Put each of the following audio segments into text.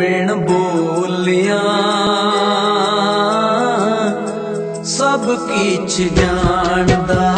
ਵਿਣ ਬੋਲਿਆ। ਸਭ ਕੀਛ ਜਾਣਦਾ।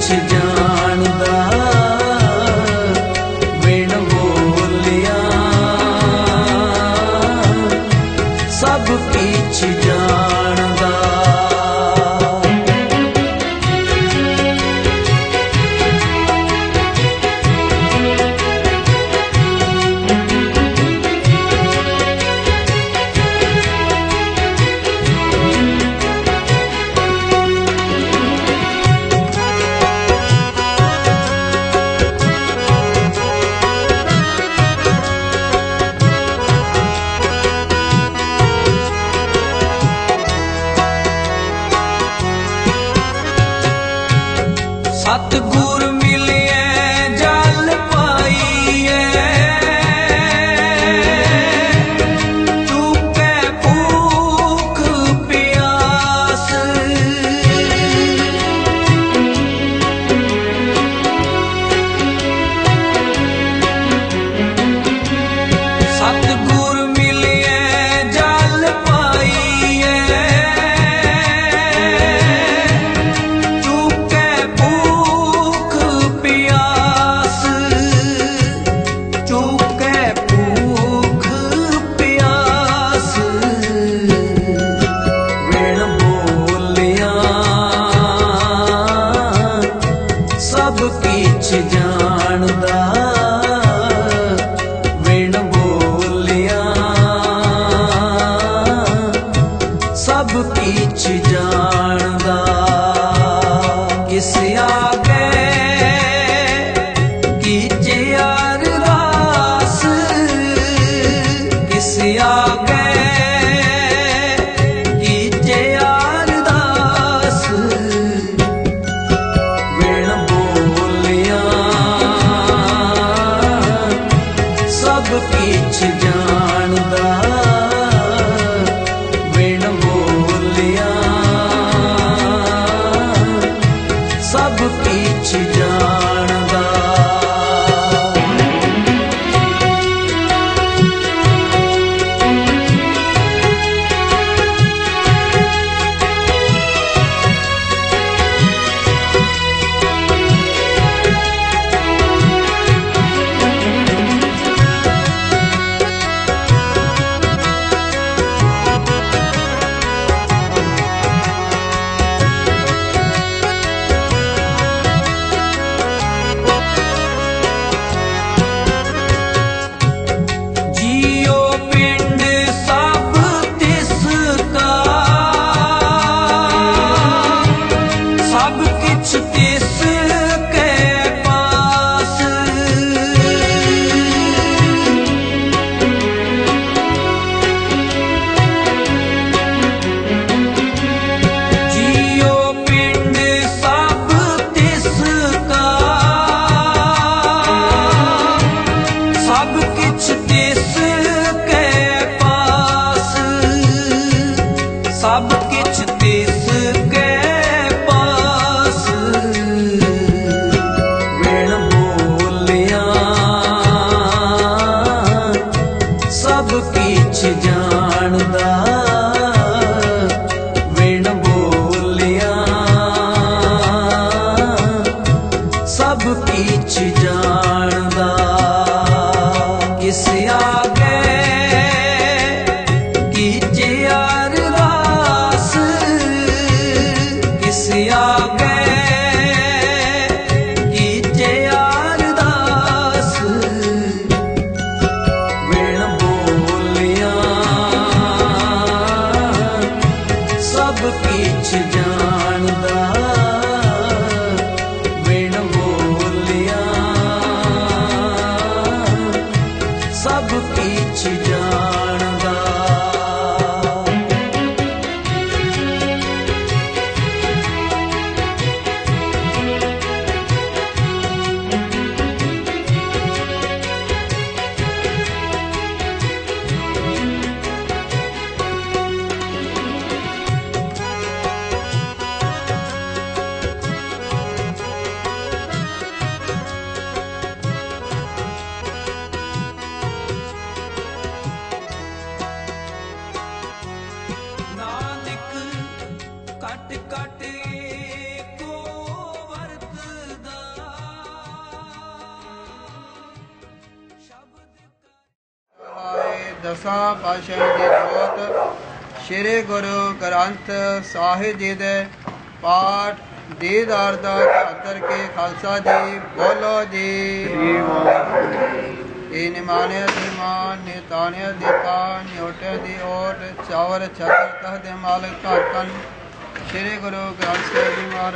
ਕੀਛ ਜਾਣਦਾ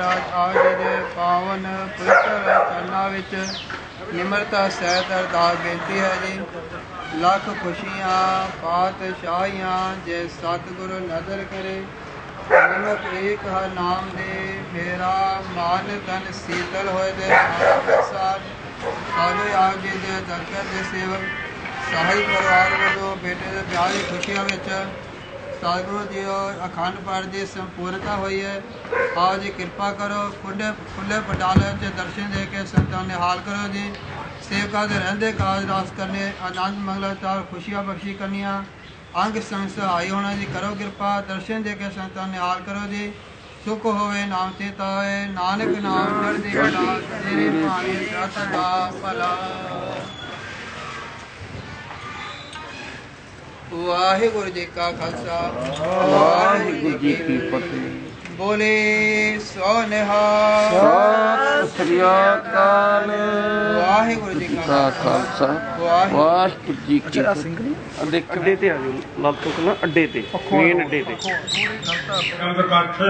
ਮਹਾਰਾਜ ਆਪ ਜੀ ਦੇ ਪਾਵਨ ਪਵਿੱਤਰ ਚਰਨਾਂ ਵਿੱਚ ਨਿਮਰਤਾ, ਸਹਿਤ ਅਰਦਾਸ ਬੇਨਤੀ ਹੈ ਜੀ। ਲੱਖ ਖੁਸ਼ੀਆਂ, ਪਾਤਸ਼ਾਹੀਆਂ, ਜੇ ਸਤਿਗੁਰੂ ਨਜ਼ਰ ਕਰੇ। ਨਾਨਕ ਏਕ ਹਰ ਨਾਮ ਦੇ, ਮੇਰਾ ਮਨ ਤਨ ਸੀਤਲ ਹੋਏ ਦੇ ਪ੍ਰਸਾਦ। ਸਾਰੇ ਆਪ ਜੀ ਦੇ ਦਰਸ਼ਨ ਦੇ ਸੇਵਕ, ਸਾਹਿਬ ਪਰਿਵਾਰ ਵੱਲੋਂ ਬੇਟੇ ਦੇ ਵਿਆਹ ਦੀ ਖੁਸ਼ੀਆਂ ਵਿੱਚ ਸਤਿਗੁਰੂ ਜੀ ਅਖੰਡ ਪਾਠ ਦੀ ਸੰਪੂਰਨਤਾ ਹੋਈ ਹੈ। ਆਓ ਜੀ, ਕਿਰਪਾ ਕਰੋ ਖੁੱਲੇ ਖੁੱਲੇ ਪਟਾਲੇ 'ਚ ਦਰਸ਼ਨ ਦੇ ਕੇ ਸੰਤਾਂ ਨਿਹਾਲ ਕਰੋ ਜੀ। ਸੇਵਕਾਂ ਦੇ ਰਹਿੰਦੇ ਕਾਜ ਰਾਸ ਕਰਨੇ, ਆਨੰਦ ਮੰਗਲਤਾਰ ਖੁਸ਼ੀਆਂ ਬਖਸ਼ੀ ਕਰਨੀਆਂ। ਅੰਗ ਸੰਗ ਸਹਾਈ ਹੋਣਾ ਜੀ, ਕਰੋ ਕਿਰਪਾ, ਦਰਸ਼ਨ ਦੇ ਕੇ ਸੰਤਾਂ ਨਿਹਾਲ ਕਰੋ ਜੀ। ਸੁਖ ਹੋਵੇ, ਨਾਮ ਤੇ ਤਾਏ, ਨਾਨਕ ਨਾਮ ਚੜ੍ਹਦੀ ਕਲਾ ਤੇਰੇ ਭਾਣੇ ਸਤ ਦਾ ਭਲਾ। ਵਾਹਿਗੁਰੂ ਜੀ ਕਾ ਖਾਲਸਾ। ਵਾਹਿਗੁਰੂ ਜੀ ਕੀ ਫਤਿਹ। ਬੋਲੇ ਸੋ ਨਿਹਾਲ ਸਤਿ ਸ੍ਰੀ ਅਕਾਲ। ਵਾਹਿਗੁਰੂ ਜੀ ਕਾ ਖਾਲਸਾ। ਵਾਹਿਗੁਰੂ। ਜੀ ਕੀ ਫਤਿਹ। ਦੇਖ ਅੱਡੇ ਤੇ ਆ ਜਾਓ ਲਾਲ ਚੌਕ ਨਾ ਅੱਡੇ ਤੇ ਮੇਨ ਅੱਡੇ ਤੇ। ਕੰਦ ਕੱਠ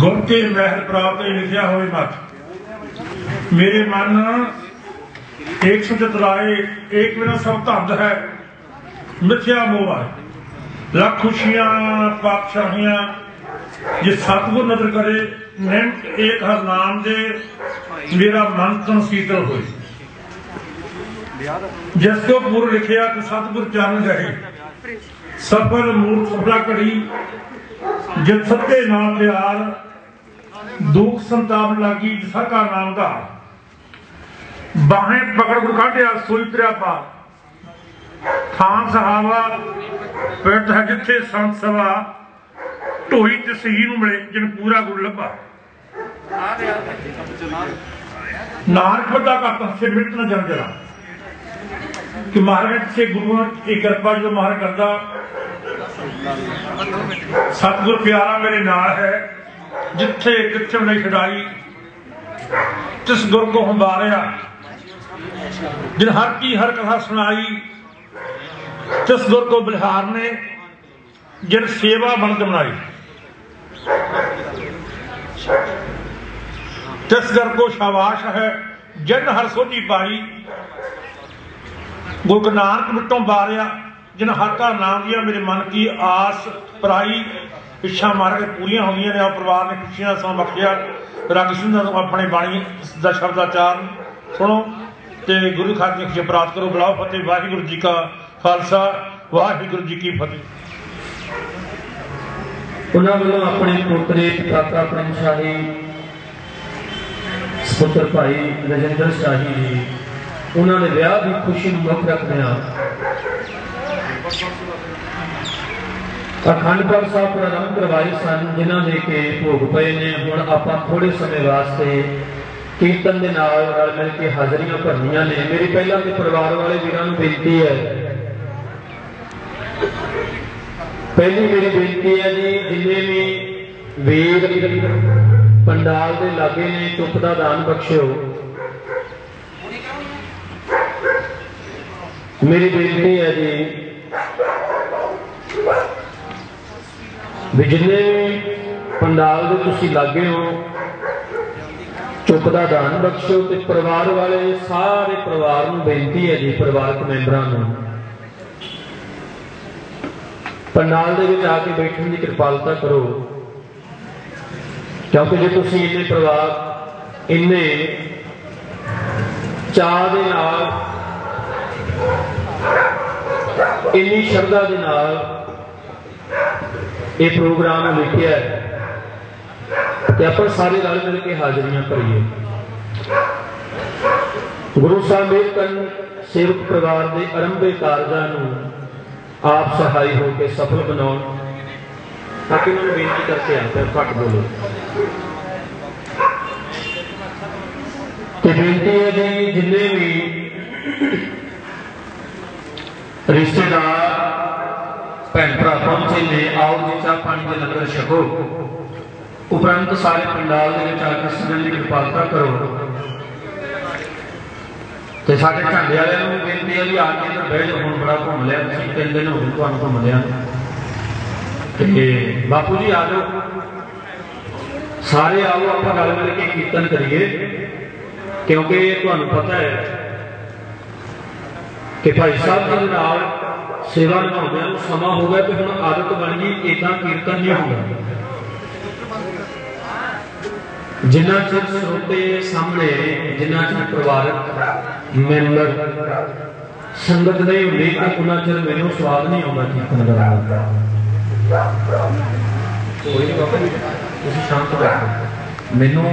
ਗੁਰ ਕੇ ਮਹਿਰ ਪ੍ਰਾਪਤ ਹੀ ਲਿਖਿਆ ਹੋਵੇ ਮਤ ਮੇਰੇ ਮਨ ਏਕ ਸੁਜਤ ਲਾਏ ਏਕ ਬਿਨਾ ਸਭ ਧੰਦ ਹੈ। ਮਿਥਿਆ ਮੋਹ ਹੈ। ਲੱਖ ਖੁਸ਼ੀਆਂ ਪਾਤਸ਼ਾਹੀਆਂ ਜੇ ਸਤਿਗੁਰ ਨਦਰ ਕਰੇ ਨਿਮਟ ਏਕ ਹਰ ਨਾਮ ਦੇ, ਮੇਰਾ ਮਨ ਤਨ ਸੀਤਲ ਹੋਏ। ਜਿਸ ਕੋ ਪੂਰ ਲਿਖਿਆ ਕਿ ਸਤਿਗੁਰ ਚਰਨ ਰਹੇ। ਸਫਲ ਮੂਰਖ ਸਫਲਾ ਘੜੀ ਜਿਤ ਸੱਤੇ ਨਾਲ ਪਿਆਰ, ਦੁੱਖ ਸੰਤਾਪ ਲਾਗੀ ਜਿਸਾ ਕਾ ਨਾਮ ਦਾ ਬਾਹੇ ਪਕੜ ਗੁਰ ਕਾਢਿਆ, ਸੋਈ ਤਰਿਆ ਪਾ ਥਾਂ ਸਹਾਵਾ ਪਿੰਡ ਹੈ ਜਿੱਥੇ ਸੰਤ ਸਭਾ ਢੋਈ ਤਸਹੀ ਨੂੰ ਮਿਲੇ ਜਿਨ ਪੂਰਾ ਗੁਰ ਲੱਭਾ। ਨਾਨਕ ਵੱਡਾ ਕਰਤਾ ਸੇ ਮਿੱਟ ਨਾ ਜਨ ਜਰਾ ਕਿ ਮਹਾਰਾਜ ਸੇ ਗੁਰੂਆਂ ਦੀ ਕਿਰਪਾ ਜਦੋਂ ਮਹਾਰਾਜ ਕਰਦਾ, ਸਤਿਗੁਰ ਪਿਆਰਾ ਮੇਰੇ ਨਾਲ ਹੈ, ਜਿੱਥੇ ਕਿੱਥੇ ਨਹੀਂ ਛਡਾਈ ਤਿਸ ਗੁਰ ਕੋ ਹੰਬਾਰਿਆ, ਜਿਨ ਹਰ ਕੀ ਹਰ ਕਥਾ ਸੁਣਾਈ ਤਿਸ ਗੁਰ ਕੋ ਬਲਿਹਾਰ ਨੇ ਜਿਨ ਸੇਵਾ ਬਣਤ ਬਣਾਈ ਤਿਸ ਗੁਰ ਕੋ ਸ਼ਾਬਾਸ਼ ਹੈ, ਜਿਨ ਹਰ ਸੋਝੀ ਪਾਈ, ਗੁਰੂ ਨਾਨਕ ਮਿੱਟੋਂ ਬਾਰਿਆ, ਜਿਨ ਹਰ ਕਾ ਨਾਮ ਲਿਆ, ਮੇਰੇ ਮਨ ਕੀ ਆਸ ਪਰਾਈ ਇੱਛਾ ਮਾਰ ਕੇ ਪੂਰੀਆਂ ਹੋਈਆਂ ਨੇ ਆ ਪਰਿਵਾਰ ਨੇ ਖੁਸ਼ੀਆਂ ਸਮਾਂ ਬਖਸ਼ਿਆ ਰੱਬ ਸਿੰਘ ਦਾ ਆਪਣੇ ਬਾਣੀ ਦਾ ਸ਼ਬਦਾਚਾਰ, ਸੁਣੋ। ਤੇ ਗੁਰੂ ਖਾਲਸੇ ਦੀ ਖੁਸ਼ੀ ਪ੍ਰਾਪਤ ਕਰੋ। ਬਲਾਓ ਫਤਿਹ। ਵਾਹਿਗੁਰੂ ਜੀ ਕਾ ਖਾਲਸਾ, ਵਾਹਿਗੁਰੂ ਜੀ ਕੀ ਫਤਿਹ। ਉਹਨਾਂ ਵੱਲੋਂ ਆਪਣੇ ਪੋਤਰੇ ਕਾਕਾ ਆਪਣੇ ਸ਼ਾਹੀ ਸਪੁੱਤਰ ਭਾਈ ਰਜਿੰਦਰ ਸ਼ਾਹੀ ਜੀ, ਉਹਨਾਂ ਦੇ ਵਿਆਹ ਦੀ ਖੁਸ਼ੀ ਨੂੰ ਮੁੱਖ ਰੱਖਦੇ ਹਾਂ। ਅਖੰਡ ਪਾਠ ਸਾਹਿਬ ਪ੍ਰਾਰੰਭ ਕਰਵਾਏ ਸਨ, ਜਿਨ੍ਹਾਂ ਦੇ ਕੇ ਭੋਗ ਪਏ ਨੇ। ਹੁਣ ਆਪਾਂ ਥੋੜੇ ਸਮੇਂ ਵਾਸਤੇ ਕੀਰਤਨ ਦੇ ਨਾਲ ਰਲ ਮਿਲ ਕੇ ਹਾਜ਼ਰੀਆਂ ਭਰਨੀਆਂ ਨੇ। ਮੇਰੀ ਪਹਿਲਾਂ ਤੇ ਪਰਿਵਾਰ ਵਾਲੇ ਵੀਰਾਂ ਨੂੰ ਬੇਨਤੀ ਹੈ। ਪਹਿਲੀ ਮੇਰੀ ਬੇਨਤੀ ਹੈ ਜੀ, ਜਿੰਨੇ ਵੀ ਵੀਰ ਪੰਡਾਲ ਦੇ ਲਾਗੇ ਨੇ, ਚੁੱਪ ਦਾ ਦਾਨ ਬਖਸ਼ਿਓ। ਮੇਰੀ ਬੇਨਤੀ ਹੈ ਜੀ ਵੀ ਜਿੰਨੇ ਵੀ ਪੰਡਾਲ ਦੇ ਤੁਸੀਂ ਲਾਗੇ ਹੋ ਚੁੱਪ ਦਾ ਦਾਨ ਬਖਸ਼ੋ ਤੇ ਪਰਿਵਾਰ ਵਾਲੇ ਸਾਰੇ ਪਰਿਵਾਰ ਨੂੰ ਬੇਨਤੀ ਹੈ ਜੀ, ਪਰਿਵਾਰਕ ਮੈਂਬਰਾਂ ਨੂੰ। ਪੰਡਾਲ ਦੇ ਵਿੱਚ ਆ ਕੇ ਬੈਠਣ ਦੀ ਕਿਰਪਾਲਤਾ ਕਰੋ। ਕਿਉਂਕਿ ਜੇ ਤੁਸੀਂ ਇੰਨੇ ਪਰਿਵਾਰ, ਇੰਨੇ ਚਾਹ ਦੇ ਨਾਲ, ਇੰਨੀ ਸ਼ਰਧਾ ਦੇ ਨਾਲ ਇਹ ਪ੍ਰੋਗਰਾਮ ਲਿਖਿਆ ਹੈ ਤੇ ਆਪਾਂ ਸਾਰੇ ਰਲ ਮਿਲ ਕੇ ਹਾਜ਼ਰੀਆਂ ਭਰੀਏ। ਗੁਰੂ ਸਾਹਿਬ ਮੇਰ ਕਰਨ ਸੇਵਕ ਪਰਿਵਾਰ ਦੇ ਅਰੰਭੇ ਕਾਰਜਾਂ ਨੂੰ ਆਪ ਸਹਾਈ ਹੋ ਕੇ ਸਫਲ ਬਣਾਉਣ, ਤਾਂ ਕਿ ਉਹਨਾਂ ਨੂੰ ਬੇਨਤੀ ਕਰਕੇ ਆਂ ਘੱਟ ਬੋਲੋ। ਤੇ ਬੇਨਤੀ ਹੈ ਜੀ, ਜਿੰਨੇ ਵੀ ਰਿਸ਼ਤੇਦਾਰ, ਭੈਣ ਭਰਾ ਪਹੁੰਚੇ ਨੇ, ਆਓ ਜੀ, ਚਾਹ ਪਾਣੀ ਦੇ ਲੰਗਰ ਛਕੋ। ਉਪਰੰਤ ਸਾਰੇ ਪੰਡਾਲ ਦੇ ਵਿੱਚ ਆ ਕੇ ਸੰਗਤ ਦੀ ਕਿਰਪਾਲਤਾ ਕਰੋ। ਤੇ ਸਾਡੇ ਝੰਡੇ ਵਾਲਿਆਂ ਨੂੰ ਵੀ ਬੇਨਤੀ ਹੈ ਵੀ ਆ ਕੇ ਇੱਧਰ ਬਹਿ ਜਾਓ, ਹੁਣ ਬੜਾ ਘੁੰਮ ਲਿਆ ਤੁਸੀਂ, ਤਿੰਨ ਦਿਨ ਹੋ ਗਏ ਤੁਹਾਨੂੰ ਘੁੰਮ ਲਿਆ। ਤੇ ਬਾਪੂ ਜੀ ਆ ਜਾਓ। ਸਾਰੇ ਆਓ, ਆਪਾਂ ਗੱਲ ਮਿਲ ਕੇ ਕੀਰਤਨ ਕਰੀਏ। ਕਿਉਂਕਿ ਤੁਹਾਨੂੰ ਪਤਾ ਹੈ ਕਿ ਭਾਈ ਸਾਹਿਬ ਜੀ ਦੇ ਨਾਲ ਸੇਵਾ ਨਿਭਾਉਂਦਿਆਂ ਨੂੰ ਸਮਾਂ ਹੋ ਗਿਆ ਤੇ ਹੁਣ ਆਦਤ ਬਣ ਗਈ ਇਦਾਂ ਕੀਰਤਨ ਨਹੀਂ ਹੁੰਦਾ। ਜਿੰਨਾ ਚਿਰ ਸਰੋਤੇ ਸਾਹਮਣੇ ਜਿੰਨਾ ਚਿਰ ਪਰਿਵਾਰਕ ਮੈਂਬਰ ਸੰਗਤ ਨਹੀਂ ਹੁੰਦੀ ਤਾਂ ਉਹਨਾਂ ਚਿਰ ਮੈਨੂੰ ਸਵਾਦ ਨਹੀਂ ਆਉਂਦਾ ਕੀਰਤਨ ਕਰਨ ਦਾ ਕੋਈ ਨਹੀਂ ਬਾਬਾ ਤੁਸੀਂ ਸ਼ਾਂਤ ਬੈਠੋ। ਮੈਨੂੰ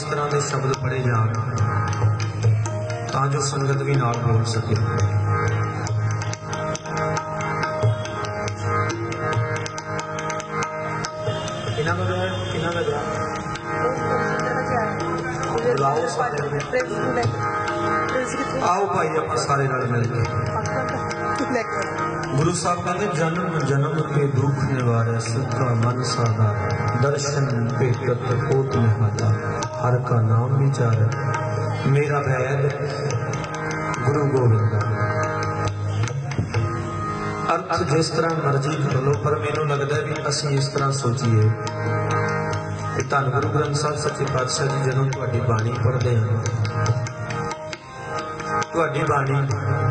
ਕਰਦਾ ਹੁੰਦਾ ਵੀ ਇਸ ਤਰ੍ਹਾਂ ਦੇ ਸ਼ਬਦ ਪੜ੍ਹੇ ਜਾਣ ਤਾਂ ਜੋ ਸੰਗਤ ਵੀ ਨਾਲ ਬੋਲ ਸਕੇ ਕਿੰਨਾ ਵਜੇ ਕਿੰਨਾ ਵਜੇ ਬੁਲਾਓ ਸਾਰੇ ਨੂੰ। ਆਓ ਭਾਈ ਆਪਾਂ ਸਾਰੇ ਨਾਲ ਮਿਲ ਕੇ ਗੁਰੂ ਸਾਹਿਬ ਕਹਿੰਦੇ ਜਨਮ ਜਨਮ ਕੇ ਦੁੱਖ ਨਿਵਾਰੈ ਸੁਖਾ ਮਨ ਸਾਦਾ ਦਰਸ਼ਨ ਭੇਟਤ ਕੋਟ ਨਿਹਾਦਾ ਹਰ ਕਾ ਨਾਮ ਵਿਚਾਰੈ ਮੇਰਾ ਵੈਦ ਗੁਰੂ ਗੋਬਿੰਦ ਅਰਥ ਜਿਸ ਤਰ੍ਹਾਂ ਮਰਜ਼ੀ ਕਰ ਲਓ ਪਰ ਮੈਨੂੰ ਲੱਗਦਾ ਵੀ ਅਸੀਂ ਇਸ ਤਰ੍ਹਾਂ ਸੋਚੀਏ। ਕਿ ਧੰਨ ਗੁਰੂ ਗ੍ਰੰਥ ਸਾਹਿਬ ਸੱਚੇ ਪਾਤਸ਼ਾਹ ਜੀ ਜਦੋਂ ਤੁਹਾਡੀ ਬਾਣੀ ਪੜ੍ਹਦੇ ਹਾਂ ਤੁਹਾਡੀ ਬਾਣੀ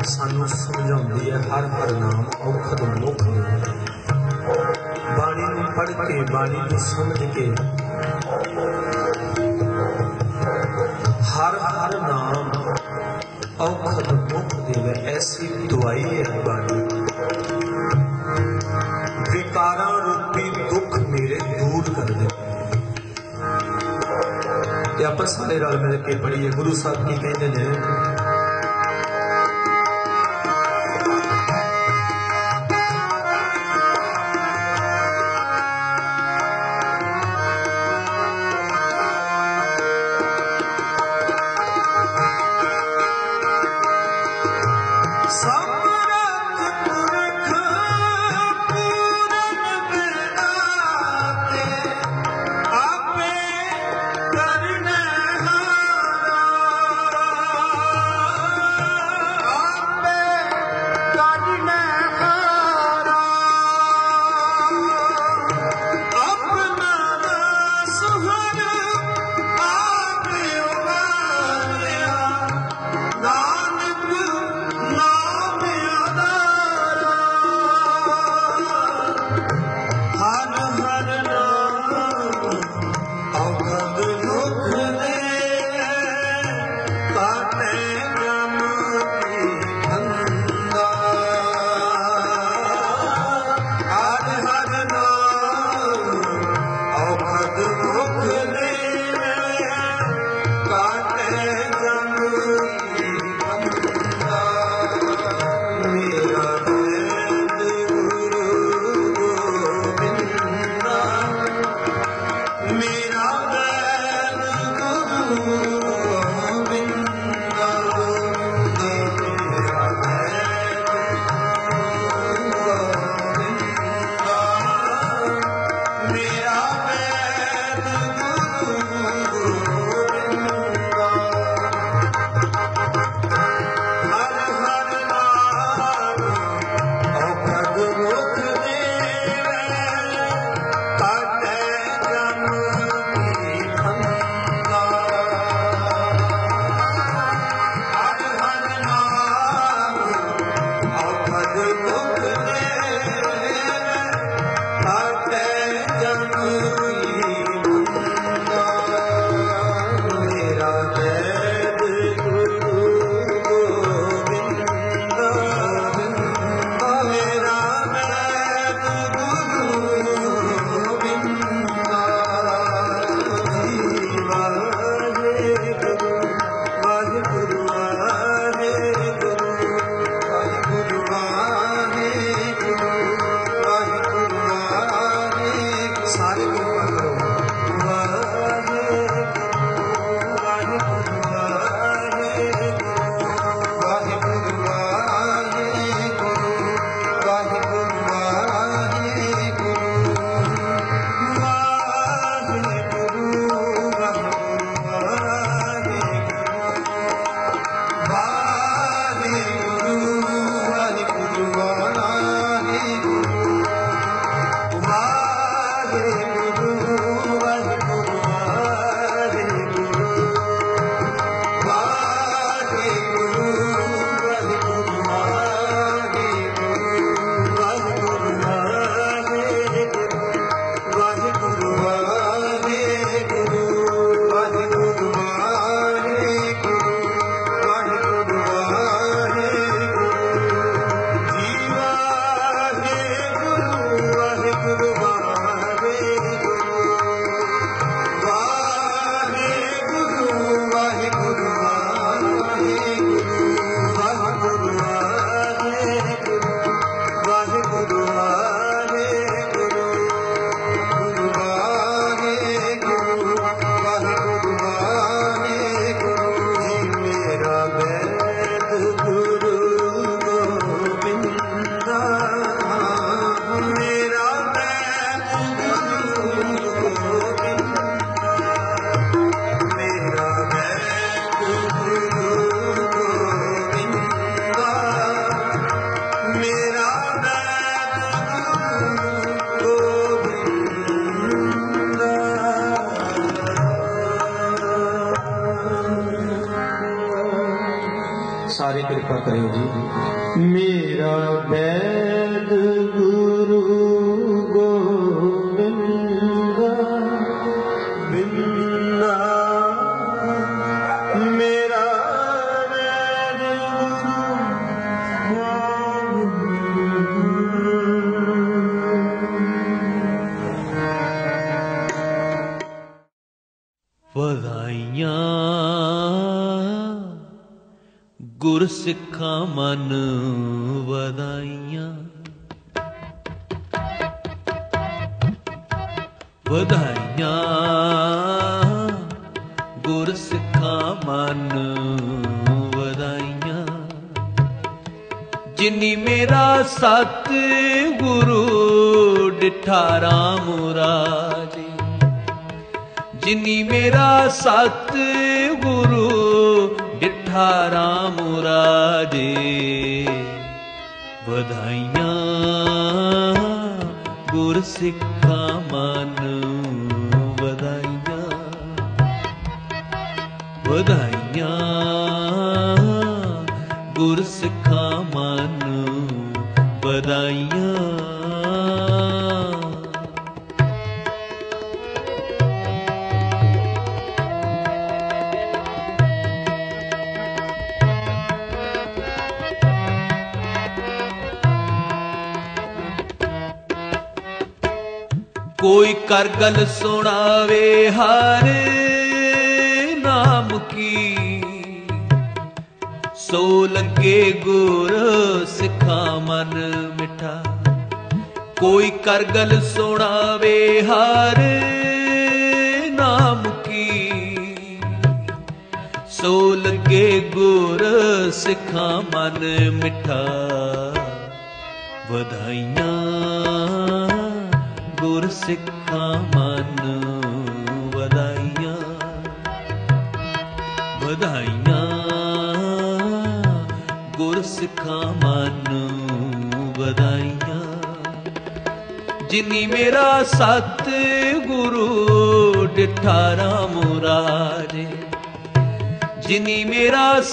ਸਾਨੂੰ ਸਮਝਾਉਂਦੀ ਹੈ, ਹਰ ਹਰ ਨਾਮ ਔਖਦ ਮੁਖ ਬਾਣੀ ਨੂੰ ਪੜ੍ਹ ਕੇ, ਬਾਣੀ ਨੂੰ ਸਮਝ ਕੇ ਹਰ ਨਾਮ ਔਖਦ ਮੁਖ ਦੇਵੇ, ਐਸੀ ਦਵਾਈ ਹੈ ਬਾਣੀ। ਵਿਕਾਰਾਂ ਰੂਪੀ ਦੁੱਖ ਮੇਰੇ ਦੂਰ ਕਰ ਦੇ। ਤੇ ਆਪਾਂ ਸਾਰੇ ਰਲ ਮਿਲ ਕੇ ਪੜ੍ਹੀਏ, ਗੁਰੂ ਸਾਹਿਬ ਕੀ ਕਹਿੰਦੇ ਨੇ?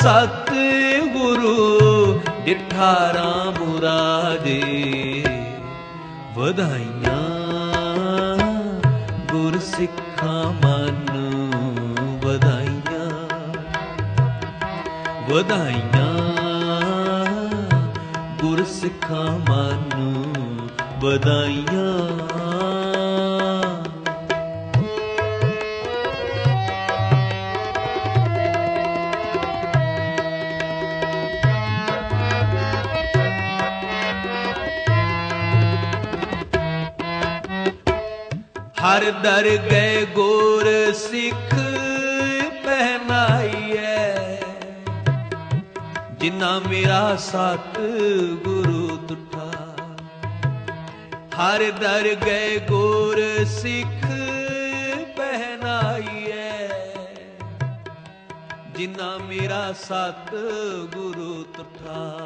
ਮੇਰਾ ਹਰ ਦਰ ਗਏ ਗੋਰ ਸਿੱਖ ਪਹਿਨਾਈਐ। ਜਿਨ੍ਹਾਂ ਮੇਰਾ ਸਤ ਗੁਰੂ ਤੁਠਾ। ਹਰ ਦਰ ਗਏ ਗੋਰ ਸਿੱਖ ਪਹਿਨਾਈਐ। ਜਿਨ੍ਹਾਂ ਮੇਰਾ ਸਤ ਗੁਰੂ ਤੁਠਾ।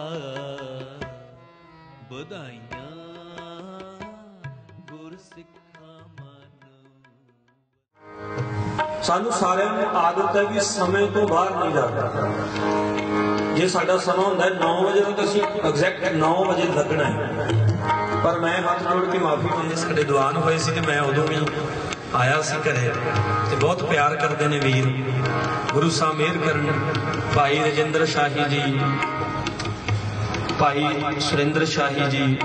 ਵਧਾਈਆਂ। ਸਾਨੂੰ ਸਾਰਿਆਂ ਨੂੰ ਆਦਤ ਹੈ ਵੀ ਸਮੇਂ ਤੋਂ ਬਾਹਰ ਨਹੀਂ ਜਾਣਾ। ਜੇ ਸਾਡਾ ਸਮਾਂ ਹੁੰਦਾ ਹੈ 9 ਵਜੇ ਤੋਂ ਅਸੀਂ ਐਗਜ਼ੈਕਟ 9 ਵਜੇ ਲੱਗਣਾ ਹੈ। ਪਰ ਮੈਂ ਹੱਥ ਜੋੜ ਕੇ ਮਾਫੀ ਮੰਗੀ ਸਾਡੇ ਦੀਵਾਨ ਹੋਏ ਸੀ ਤੇ ਮੈਂ ਉਦੋਂ ਵੀ ਆਇਆ ਸੀ ਘਰੇ ਤੇ ਬਹੁਤ ਪਿਆਰ ਕਰਦੇ ਨੇ ਵੀਰ। ਗੁਰੂ ਸਾਹਿਬ ਮਿਹਰ ਕਰਨ। ਭਾਈ ਰਜਿੰਦਰ ਸ਼ਾਹੀ ਜੀ। ਭਾਈ ਸੁਰਿੰਦਰ ਸ਼ਾਹੀ ਜੀ।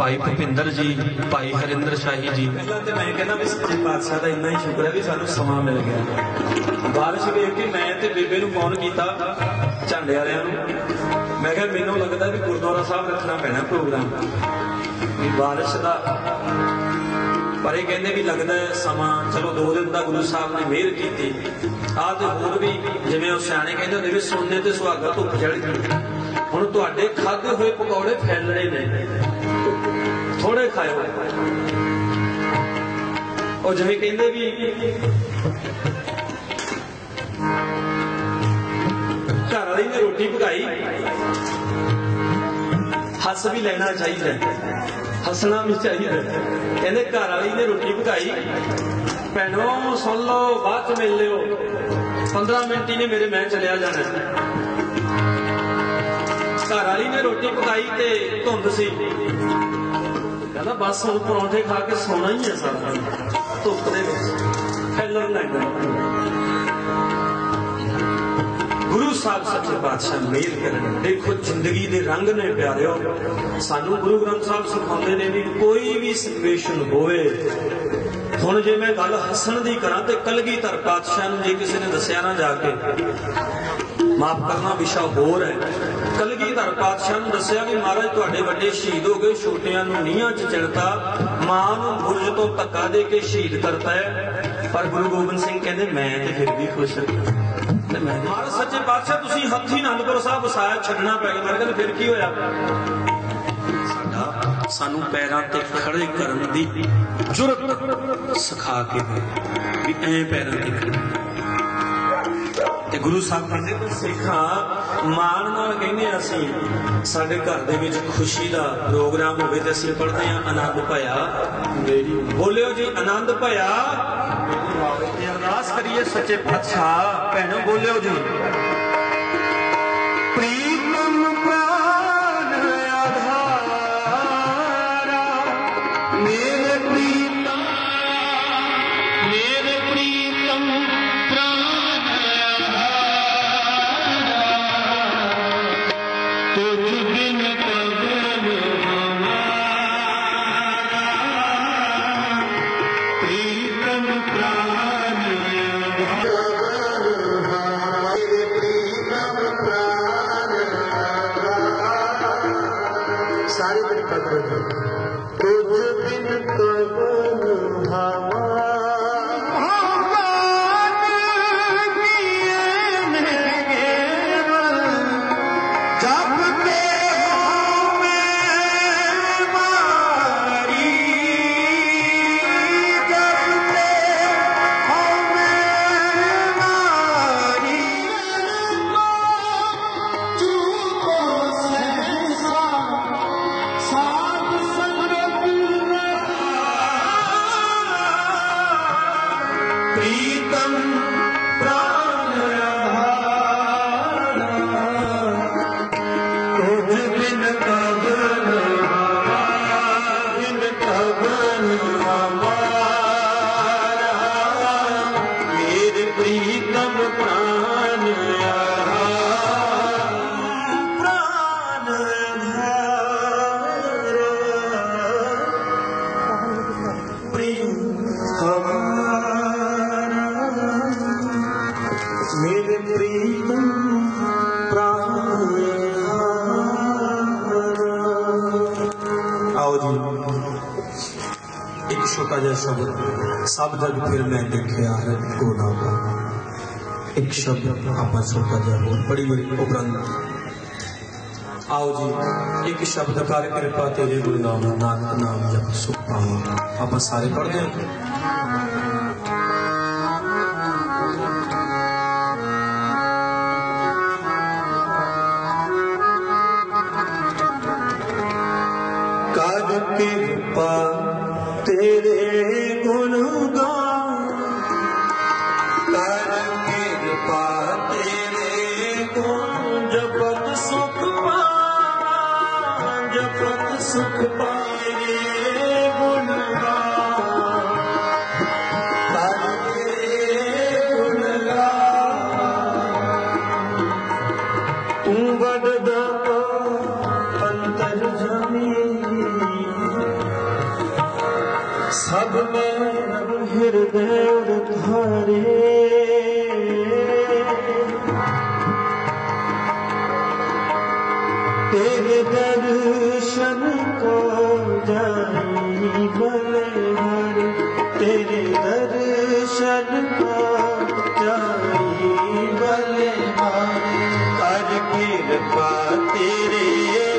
ਭਾਈ ਭੁਪਿੰਦਰ ਜੀ, ਭਾਈ ਹਰਿੰਦਰ ਸ਼ਾਹੀ ਜੀ। ਪਹਿਲਾਂ ਤੇ ਮੈਂ ਕਹਿੰਦਾ ਵੀ ਸੱਚੇ ਪਾਤਸ਼ਾਹ ਦਾ ਇੰਨਾ ਹੀ ਸ਼ੁਕਰ ਹੈ ਵੀ ਸਾਨੂੰ ਸਮਾਂ ਮਿਲ ਗਿਆ। ਬਾਰਿਸ਼ ਵੇਖ ਕੇ ਮੈਂ ਤੇ ਬੇਬੇ ਨੂੰ ਫੋਨ ਕੀਤਾ, ਝਾਂਡੇ ਵਾਲਿਆਂ ਨੂੰ। ਮੈਂ ਕਿਹਾ ਮੈਨੂੰ ਲੱਗਦਾ ਵੀ ਗੁਰਦੁਆਰਾ ਸਾਹਿਬ ਰੱਖਣਾ ਪੈਣਾ ਪ੍ਰੋਗਰਾਮ। ਵੀ ਬਾਰਿਸ਼ ਦਾ ਪਰ ਇਹ ਕਹਿੰਦੇ ਵੀ ਲੱਗਦਾ ਸਮਾਂ, ਚਲੋ ਦੋ ਦਿਨ ਦਾ ਗੁਰੂ ਸਾਹਿਬ ਨੇ ਮਿਹਰ ਕੀਤੀ। ਆਹ ਤੇ ਹੋਰ ਵੀ ਜਿਵੇਂ ਉਹ ਸਿਆਣੇ ਕਹਿੰਦੇ ਹੁੰਦੇ ਵੀ ਸੋਨੇ ਤੇ ਸੁਹਾਗਾ ਧੁੱਪ ਚੜ੍ਹਦੀ ਹੁਣ ਤੁਹਾਡੇ ਖਾਦੇ ਹੋਏ ਪਕੌੜੇ ਫੈਲਣੇ ਨੇ। ਥੋੜੇ ਖਾਇਓ। ਉਹ ਜਿਵੇਂ ਕਹਿੰਦੇ ਵੀ ਘਰ ਵਾਲੀ ਨੇ ਰੋਟੀ ਪਕਾਈ। ਹੱਸ ਵੀ ਲੈਣਾ ਚਾਹੀਦਾ। ਹੱਸਣਾ ਵੀ ਚਾਹੀਦਾ। ਕਹਿੰਦੇ ਘਰ ਵਾਲੀ ਨੇ ਰੋਟੀ ਪਕਾਈ। ਭੈਣੋ, ਸੁਣ ਲਓ, ਬਾਅਦ ਚ ਮਿਲ ਲਿਓ। 15 ਮਿੰਟ ਹੀ ਨੇ ਮੇਰੇ, ਮੈਂ ਚਲਿਆ ਜਾਣਾ। ਘਰ ਵਾਲੀ ਨੇ ਰੋਟੀ ਪਕਾਈ ਤੇ ਧੁੰਦ ਸੀ। ਕਹਿੰਦਾ, ਬਸ ਹੁਣ ਪਰੌਂਠੇ ਖਾ ਕੇ ਸੌਣਾ ਹੀ ਹੈ ਸਾਰਾ ਧੁੱਪ ਦੇ ਵਿੱਚ। ਫੈਲਰ ਲੱਗਦਾ ਗੁਰੂ ਸਾਹਿਬ ਸੱਚੇ ਪਾਤਸ਼ਾਹ ਮੇਰ ਕਰਨ ਦੇਖੋ, ਜ਼ਿੰਦਗੀ ਦੇ ਰੰਗ ਨੇ ਪਿਆਰਿਓ। ਸਾਨੂੰ ਗੁਰੂ ਗ੍ਰੰਥ ਸਾਹਿਬ ਸਿਖਾਉਂਦੇ ਨੇ ਵੀ ਕੋਈ ਵੀ ਸਿਚੁਏਸ਼ਨ ਹੋਵੇ। ਹੁਣ ਜੇ ਮੈਂ ਗੱਲ ਹੱਸਣ ਦੀ ਕਰਾਂ ਤੇ ਕਲਗੀਧਰ ਪਾਤਸ਼ਾਹ ਨੂੰ ਜੇ ਕਿਸੇ ਨੇ ਦੱਸਿਆ ਨਾ ਜਾ ਕੇ, ਮਾਫ ਕਰਨਾ, ਵਿਸ਼ਾ ਹੋਰ ਹੈ। ਕਲਗੀਧਰ ਪਾਤਸ਼ਾਹ ਨੂੰ ਦੱਸਿਆ ਕਿ ਮਹਾਰਾਜ ਤੁਹਾਡੇ ਵੱਡੇ ਸ਼ਹੀਦ ਹੋ ਗਏ ਛੋਟਿਆਂ ਨੂੰ ਨੀਹਾਂ 'ਚ ਚਿਣਤਾ ਮਾਂ ਨੂੰ ਬੁਰਜ ਤੋਂ ਧੱਕਾ ਦੇ ਕੇ ਸ਼ਹੀਦ ਕਰਤਾ ਹੈ। ਪਰ ਗੁਰੂ ਗੋਬਿੰਦ ਸਿੰਘ ਕਹਿੰਦੇ ਮੈਂ ਤੇ ਫਿਰ ਵੀ ਖੁਸ਼ ਹਾਂ। ਤੇ ਮੈਂ ਮਹਾਰਾਜ ਸੱਚੇ ਪਾਤਸ਼ਾਹ ਤੁਸੀਂ ਹੱਥੀ ਅਨੰਦਪੁਰ ਸਾਹਿਬ ਵਸਾਇਆ ਛੱਡਣਾ ਪੈ ਗਿਆ। ਮੈਂ ਕਹਿੰਦਾ ਫਿਰ ਕੀ ਹੋਇਆ? ਸਾਡਾ ਸਾਨੂੰ ਪੈਰਾਂ ਤੇ ਖੜੇ ਕਰਨ ਦੀ ਜੁਰਤ ਸਿਖਾ ਕੇ ਵੀ ਐ ਪੈਰਾਂ ਤੇ ਖੜੇ। ਤੇ ਗੁਰੂ ਸਾਹਿਬ ਕਹਿੰਦੇ ਸਿੱਖਾਂ ਮਾਣ ਨਾਲ ਕਹਿੰਦੇ ਆ ਅਸੀਂ, ਸਾਡੇ ਘਰ ਦੇ ਵਿੱਚ ਖੁਸ਼ੀ ਦਾ ਪ੍ਰੋਗਰਾਮ ਹੋਵੇ ਤੇ ਅਸੀਂ ਪੜ੍ਹਦੇ ਆ ਆਨੰਦ ਭਇਆ। ਬੋਲਿਓ ਜੀ, ਆਨੰਦ ਭਇਆ। ਤੇ ਅਰਦਾਸ ਕਰੀਏ ਸੱਚੇ ਪਾਤਸ਼ਾਹ। ਭੈਣੋ, ਬੋਲਿਓ ਜੀ। ਪ੍ਰੀਤਮ ਇੱਕ ਸ਼ਬਦ ਆਪਾਂ ਛੋਟਾ ਜਿਹਾ ਹੋਰ ਬੜੀ ਬੜੀ ਉਪਰੰਤ। ਆਓ ਜੀ, ਇੱਕ ਸ਼ਬਦ ਕਰ ਕਿਰਪਾ ਤੇਰੇ ਗੁਰੂ ਨਾਮ ਨਾਨਕ ਨਾਮ ਜਪ ਸੁਖ ਪਾਵਾਂ ਆਪਾਂ ਸਾਰੇ ਪੜ੍ਹਦੇ ਹਾਂ। ਵੇ ਤੇਰੇ ਦਰਸ਼ਨ ਕੋ ਜਾਈ ਬਲੇ ਹਰ ਤੇਰੇ ਦਰਸ਼ਨ ਕੋ ਜਾਈ ਬਲੇ ਹਰ ਕਰ ਕਿਰਪਾ ਤੇਰੇ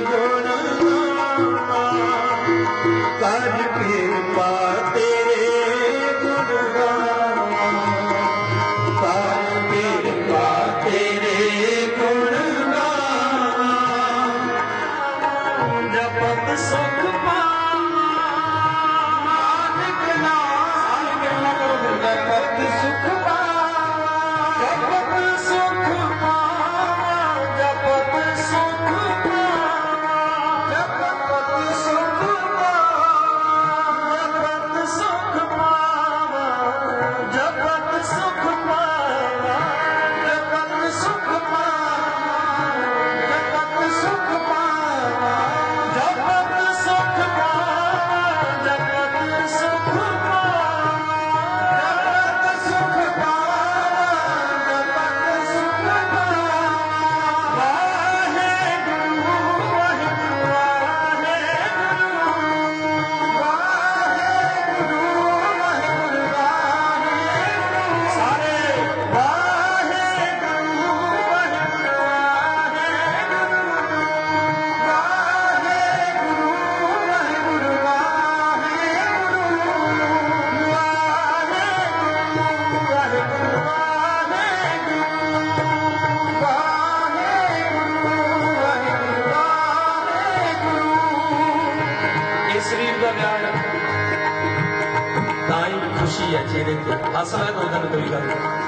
या चेहरे पे हंसना है उधर कभी कर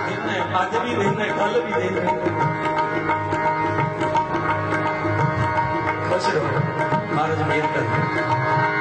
देखना है आज भी देखना है कल भी देखना है खुश रहो महाराज मेहर कर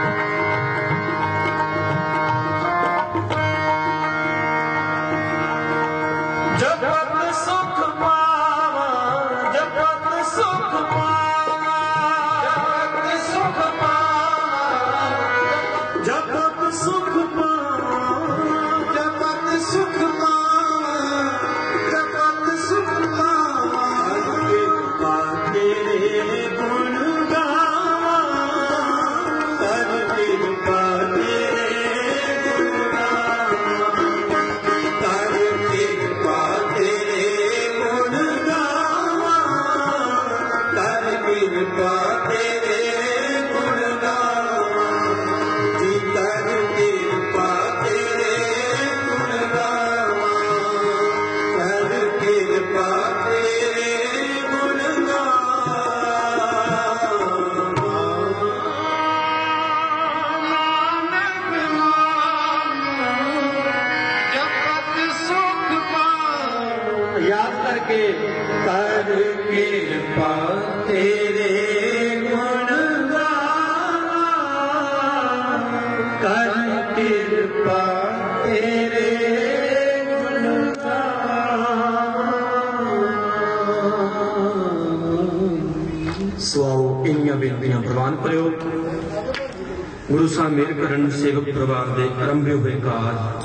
ਸਾ ਮੇਰ ਕਰਨ ਸੇਵਕ ਪਰਿਵਾਰ ਦੇ ਆਰੰਭੇ ਹੋਏ ਕਾਰਜ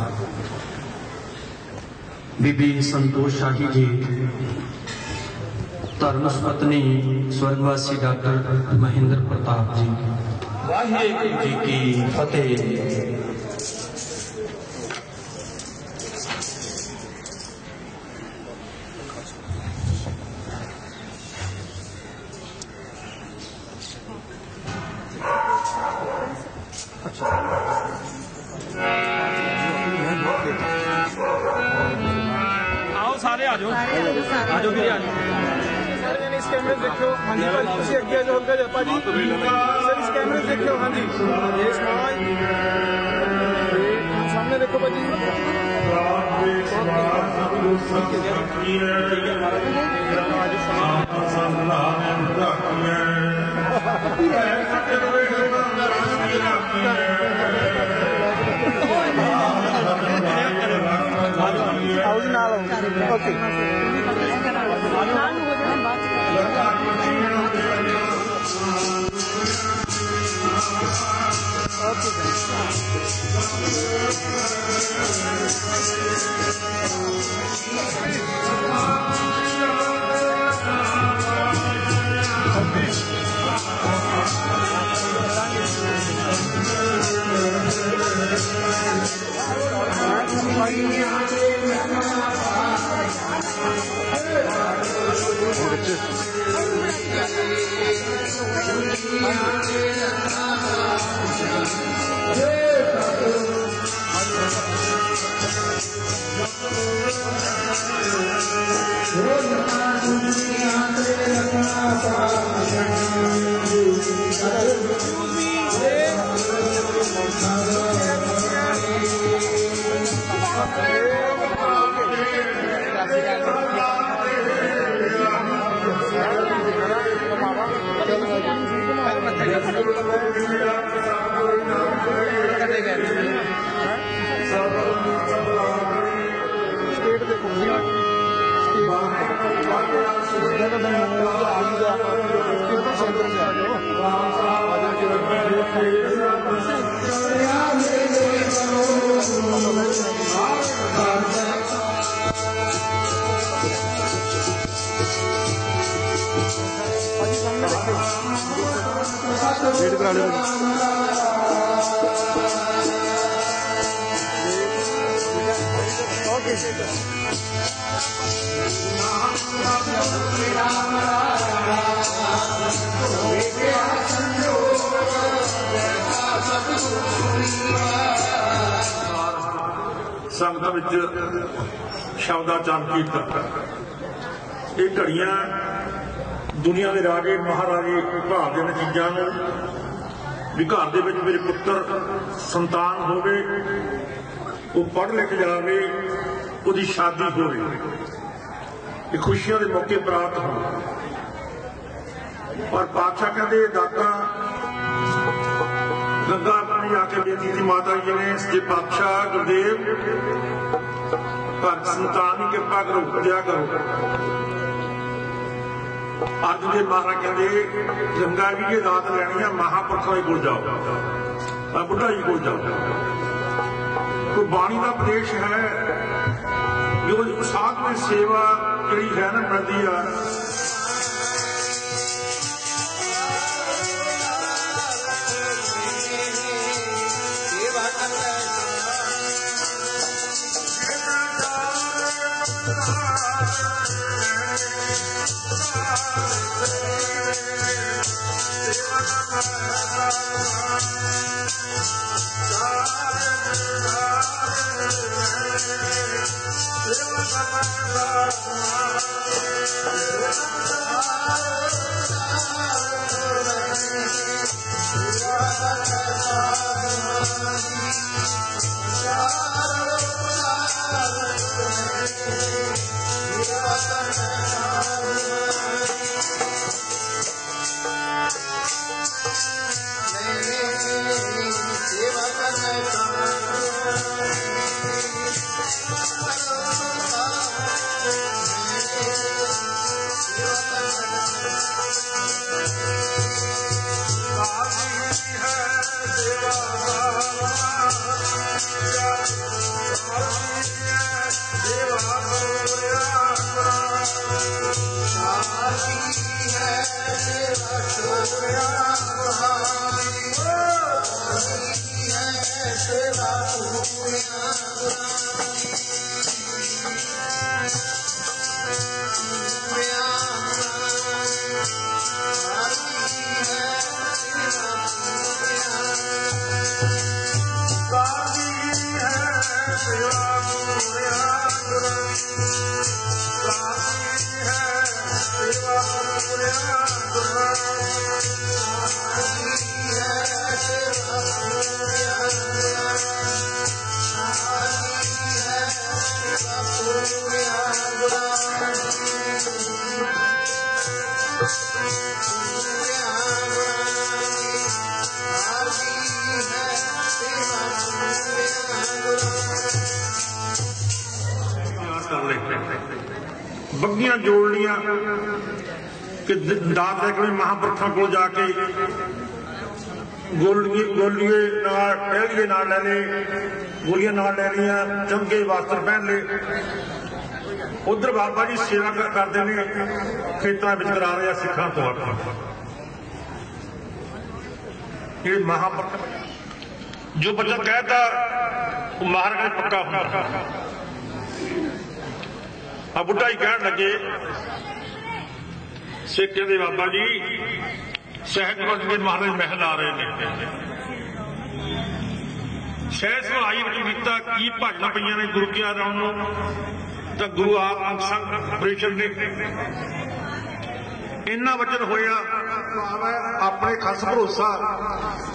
ਬੀਬੀ ਸੰਤੋਸ਼ ਸ਼ਾਹੀ ਜੀ, ਧਰਮ ਸੁਪਤਨੀ ਸਵਰਗਵਾਸੀ ਡਾਕਟਰ ਮਹਿੰਦਰ ਪ੍ਰਤਾਪ ਜੀ। ਵਾਹਿਗੁਰੂ ਜੀ ਕੀ ਫਤਿਹ। ਚੰਦ ਕੀਤਾ ਇਹ ਘੜੀਆਂ ਦੁਨੀਆ ਦੇ ਰਾਜੇ, ਮਹਾਰਾਜੇ ਭਾਗ ਦੇ ਨਤੀਜਾਂ ਨੂੰ ਵੀ ਘਰ ਦੇ ਵਿੱਚ ਮੇਰੇ ਪੁੱਤਰ ਸੰਤਾਨ ਹੋਵੇ, ਉਹ ਪੜ੍ਹ ਲਿਖ ਜਾਵੇ, ਉਹਦੀ ਸ਼ਾਦੀ ਹੋਵੇ, ਇਹ ਖੁਸ਼ੀਆਂ ਦੇ ਮੌਕੇ ਪ੍ਰਾਪਤ ਹੋਣ। ਪਰ ਪਾਤਸ਼ਾਹ ਕਹਿੰਦੇ ਦਾਤਾ ਗੰਗਾ ਪਾਣੀ ਆ ਕੇ ਦੀ ਮਾਤਾ ਜੀ ਨੇ ਇਸ ਦੇ ਪਾਤਸ਼ਾਹ ਗੁਰਦੇਵ ਪਰ ਸੰਤਾਨ ਦੀ ਕਿਰਪਾ ਕਰੋ ਦਿਆ ਕਰੋ। ਅੱਜ ਦੇ ਮਹਾਰਾਜ ਕਹਿੰਦੇ, ਗੰਗਾ ਜੀ ਦੀ ਦਾਤ ਲੈਣੀ ਆ, ਮਹਾਪੁਰਖਾਂ ਦੇ ਕੋਲ ਜਾਓ। ਆ ਬੁੱਢਾ ਜੀ ਕੋਲ ਜਾਓ ਕੋਈ ਬਾਣੀ ਦਾ ਉਪਦੇਸ਼ ਹੈ ਜੋ ਸਾਧ ਦੀ ਸੇਵਾ ਜਿਹੜੀ ਹੈ ਨਾ, ਮਿਲਦੀ ਆ। ਮਹਾਂਪੁਰਖਾਂ ਕੋਲ ਜਾ ਕੇ ਗੋਲੀਏ ਗੋਲੀਏ ਨਾਲ ਪਹਿਲੀਏ ਨਾਲ ਲੈ ਲਏ, ਗੋਲੀਆਂ ਨਾਲ ਲੈ ਲਈਆਂ, ਚੰਗੇ ਵਸਤਰ ਪਹਿਨ ਲਏ। ਉਧਰ ਬਾਬਾ ਜੀ ਸੇਵਾ ਕਰਦੇ ਨੇ, ਖੇਤਾਂ ਵਿੱਚ ਕਰਾ ਰਿਹਾ ਸਿੱਖਾਂ ਤੋਂ ਆਪਾਂ ਇਹ ਮਹਾਂਪੁਰਖ ਜੋ ਬੱਚਾ ਕਹਿਤਾ ਉਹ ਮਹਾਰਾਜ ਪੱਕਾ ਹੁੰਦਾ। ਆ ਬੁੱਢਾ ਹੀ ਕਹਿਣ ਲੱਗੇ ਸਿੱਖ ਕਹਿੰਦੇ ਬਾਬਾ ਜੀ ਸਹਿਜਵੰਤ ਦੇ ਮਹਾਰਾਜ ਮਹਿਲ ਆ ਰਹੇ ਨੇ। ਸਹਿਜ ਸੁਹਾਈ ਕੀਤਾ ਕੀ ਭਾਜਣਾ ਪਈਆਂ ਨੇ ਗੁਰੂ ਕੀ ਆਰਾਮ ਨੂੰ? ਤਾਂ ਗੁਰੂ ਆਪ ਸੰਗ ਪ੍ਰੀਸ਼ਰ ਨੇ। ਇੰਨਾ ਵਚਨ ਹੋਇਆ, ਆਪਣੇ ਖਸ ਭਰੋਸਾ,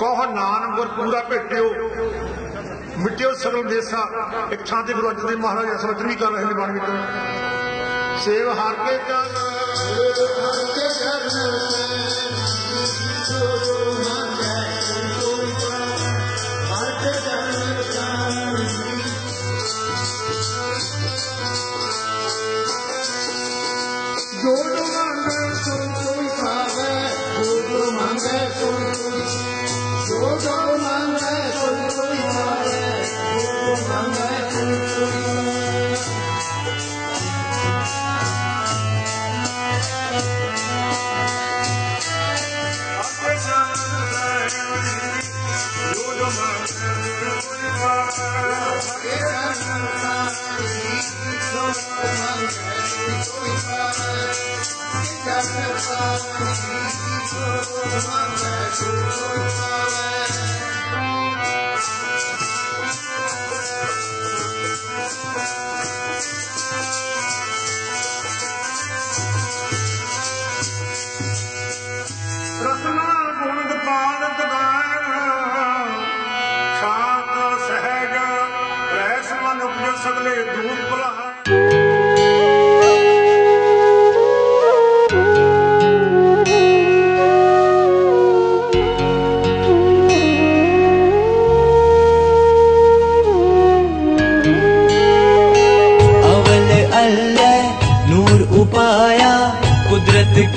ਕਹੋ ਨਾਨ ਗੁਰ ਪੂਰਾ ਭੇਟਿਓ, ਮਿੱਟਿਓ ਸਰਲ ਦੇਸਾ, ਇੱਕ ਤੇ ਗੁਰੂ ਅਰਜਨ ਦੇਵ ਮਹਾਰਾਜ, ਇਸ ਵਚਨ ਵੀ ਕਰ ਰਹੇ ਨੇ ਬਾਣੀ ਵਿੱਚ। ਸੇਵ ਹਾਰ ਕੇ ਚੱਲ ਜੋ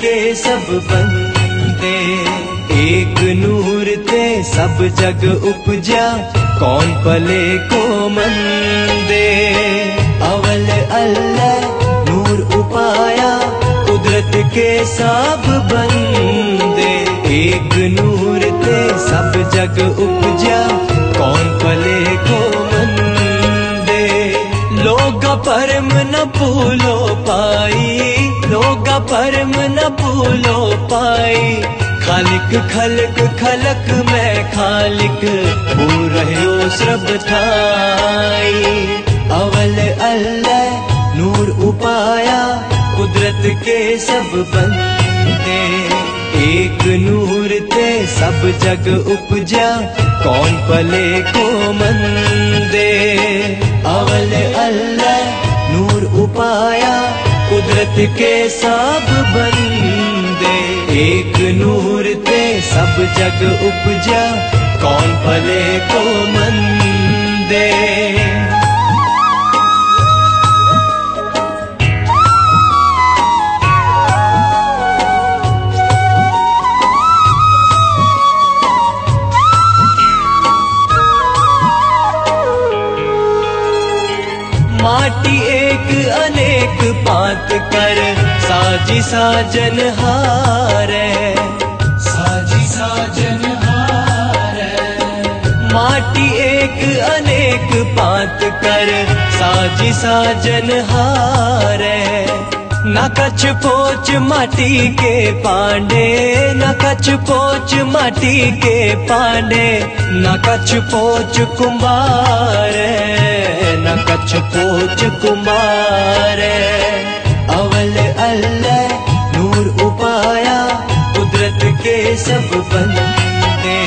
کے سب بندے، ایک نور تھے سب جگ اپجا، کون پلے کو مندے؟ اول اللہ نور اپایا، قدرت کے سب بندے، ایک نور تھے سب جگ اپجا، کون پلے کو مندے؟ لوگ پرم نہ پھولو پائی लोगा परम न भूलो पाई खालिक खलक खलक मैं खालिक हो रहो सब ठाई अवल अल्लाह नूर उपाया कुदरत के सब बंदे एक नूर ते सब जग उपजा कौन पले को मंदे अवल अल्लाह नूर उपाया ਕੁਦਰਤ ਕੇ ਸਭ ਬੰਦੇ ਏਕ ਨੂਰ ਤੇ ਸਭ ਜਗ ਉਪਜਾ ਕੌਣ ਭਲੇ ਕੋ ਮੰਦੇ کر ساجی ساجن ہار ساجی ساجن ہار ماٹی ایک انیک پات کر ساجی ساجن ہار نہ کچھ پوچ ماٹی کے پانڈے نہ کچھ پوچ مٹی کے پانڈے۔ نہ کچھ پوچ کمبار نہ کچھ پوچ کمبار अवल अल्लाह नूर उपाया कुदरत के सब बंदे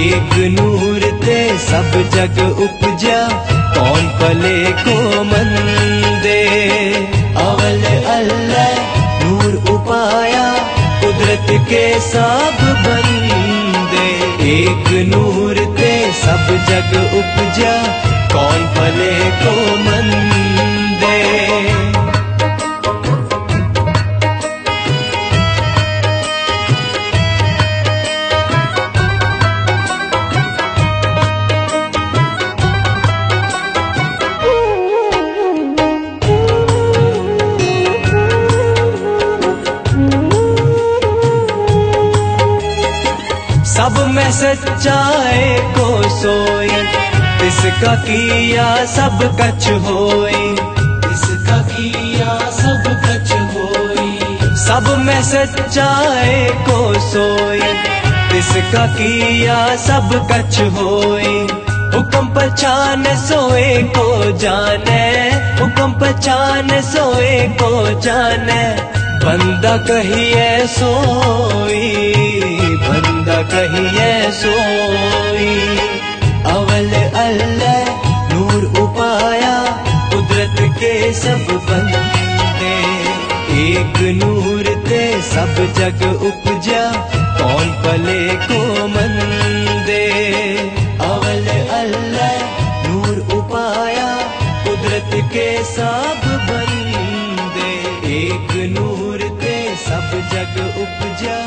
एक नूर ते सब जग उपजा कौन पले को मंदे अवल अल्लाह नूर उपाया कुदरत के सब बंदे एक नूर ते सब जग उपजा कौन भले को سچائے کو سوئے۔ اس کا کیا سب کچھ ہوئے۔ اس کا کیا سب کچھ ہوئی سب میں سچائے کو سوئے۔ اس کا کیا سب کچھ ہوئے۔ حکم پچھان سوئے کو جانے۔ حکم پچھان سوئے کو جانے۔ بندہ کہیے سوئی۔ बंदा कहिए सोई अवल अल्लाह नूर उपाया कुदरत के सब बंदे एक नूर ते सब जग उपजा कौन पले को मंदे अवल अल्लाह नूर उपाया कुदरत के सब बंदे एक नूर ते सब जग उपजा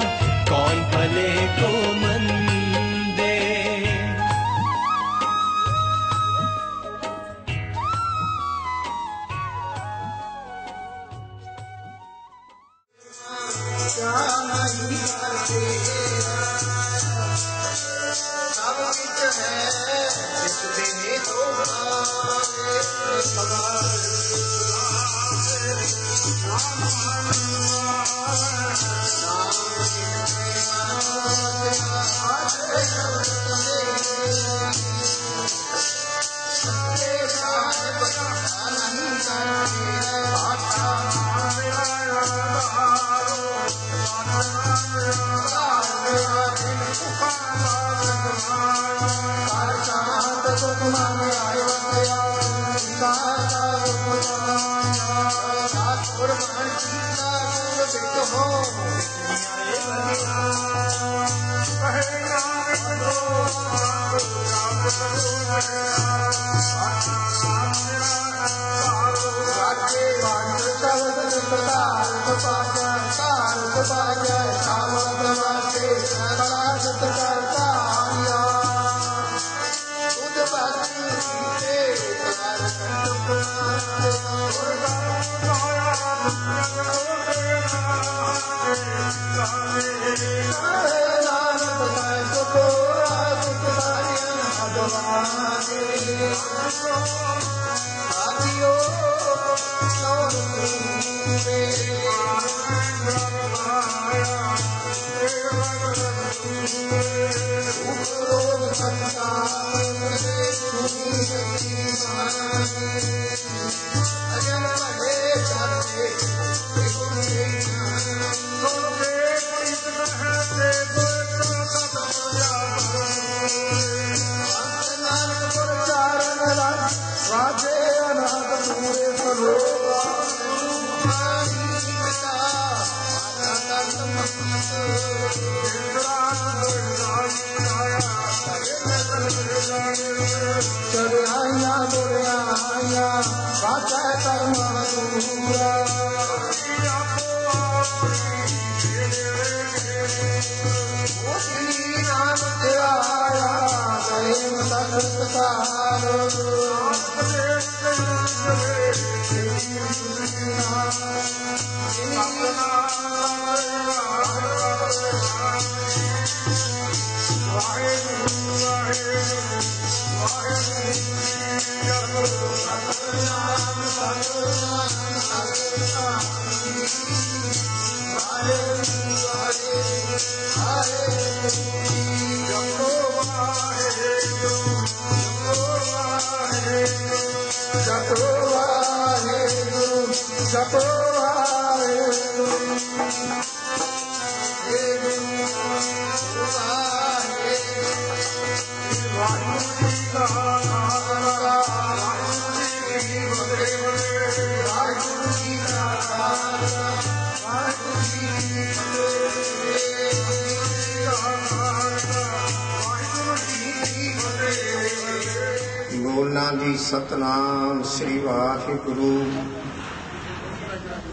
ਸਤਨਾਮ ਸ੍ਰੀ ਵਾਹਿਗੁਰੂ।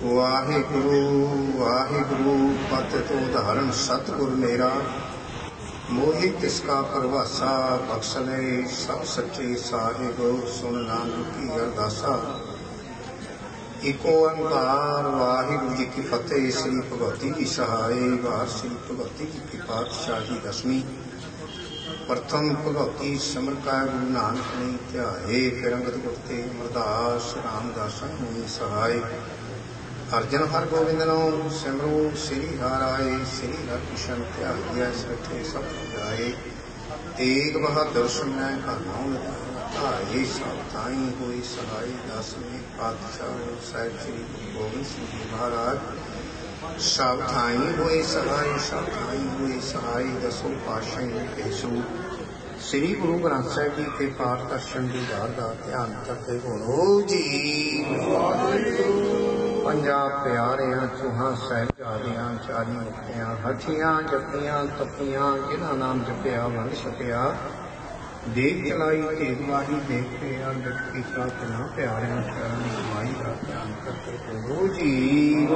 ਵਾਹਿਗੁਰੂ ਵਾਹਿਗੁਰੂ, ਪਤ ਤੋਂ ਧਾਰਨ ਸਤਿਗੁਰ ਮੇਰਾ। ਮੋਹਿ ਤਿਸ ਕਾ ਪਰਵਾਸਾ, ਬਖਸ਼ ਲੈ ਸਭ ਸੱਚੇ ਸਾਹਿਬ, ਸੁਣ ਨਾਨਕ ਕੀ ਅਰਦਾਸਾ। ਇਕੋ ਓੰਕਾਰ ਵਾਹਿਗੁਰੂ ਜੀ ਕੀ ਫਤਿਹ, ਸ੍ਰੀ ਭਗਵਤੀ ਜੀ ਸਹਾਏ ਵਾਰ ਸ੍ਰੀ ਭਗਵਤੀ ਜੀ ਕੀ ਪਾਤਸ਼ਾਹੀ ਦਸਵੀਂ। ਪ੍ਰਥਮ ਭਗਵਤੀ ਸਿਮਰ ਗੁਰੂ ਨਾਨਕ ਨੇ ਧਿਆਏ, ਫਿਰ ਗੁਰਤੇ ਅਮਰਦਾਸ ਰਾਮਦਾਸ ਨੂੰ ਸਹਾਈ ਅਰਜਨ ਹਰ ਗੋਬਿੰਦ ਨੂੰ ਸਿਮਰੋ ਸ੍ਰੀ ਹਰਾਏ ਸ੍ਰੀ ਹਰਿਕ੍ਰਿਸ਼ਨ ਧਿਆਇਆ ਸੱਚੇ ਸਭ ਜਾਏ ਤੇਗ ਬਹਾਦਰ ਸੁਨੈ ਕਾ ਨਾਮ ਧਾਏ, ਸਭ ਤਾਈ ਹੋਈ ਸਹਾਈ ਦਸਵੇਂ ਪਾਤਸ਼ਾਹ ਸਾਹਿਬ ਸ੍ਰੀ ਗੁਰੂ ਗੋਬਿੰਦ ਸਿੰਘ ਜੀ ਮਹਾਰਾਜ। ਸਭ ਥਾਈ ਹੋਏ ਸਹਾਈ ਸਭ ਹੋਏ ਸਹਾਈ ਦਸੋ ਪਾਸ਼ਾ ਜੀ ਸ੍ਰੀ ਗੁਰੂ ਗ੍ਰੰਥ ਸਾਹਿਬ ਜੀ ਕੇ ਪਾਠ ਦਰਸ਼ਨ ਦੀ ਵਾਰ ਦਾ ਧਿਆਨ ਕਰਦੇ ਹੋਣੋ ਜੀ। ਪੰਜਾਬ ਪਿਆਰਿਆਂ, ਚੋਹਾਂ ਸਹਿਜਾਦਿਆਂ ਚਾਰੀ ਮੁਖਿਆਂ ਹੱਥੀਆਂ ਜੱਪੀਆਂ ਤਪੀਆਂ, ਜਿਨ੍ਹਾਂ ਨਾਮ ਜਪਿਆ, ਵੰਡ ਛਕਿਆ ਦੇਖ ਚਲਾਈ ਢੇਗਵਾਹੀ ਦੇਖ ਪਿਆ ਡਟ ਕੀਤਾ ਤਨਾ ਪਿਆਰਿਆਂ ਚਰਨ ਦੀ ਕਮਾਈ ਦਾ ਧਿਆਨ ਕਰਦੇ ਹੋਣੋ ਜੀ।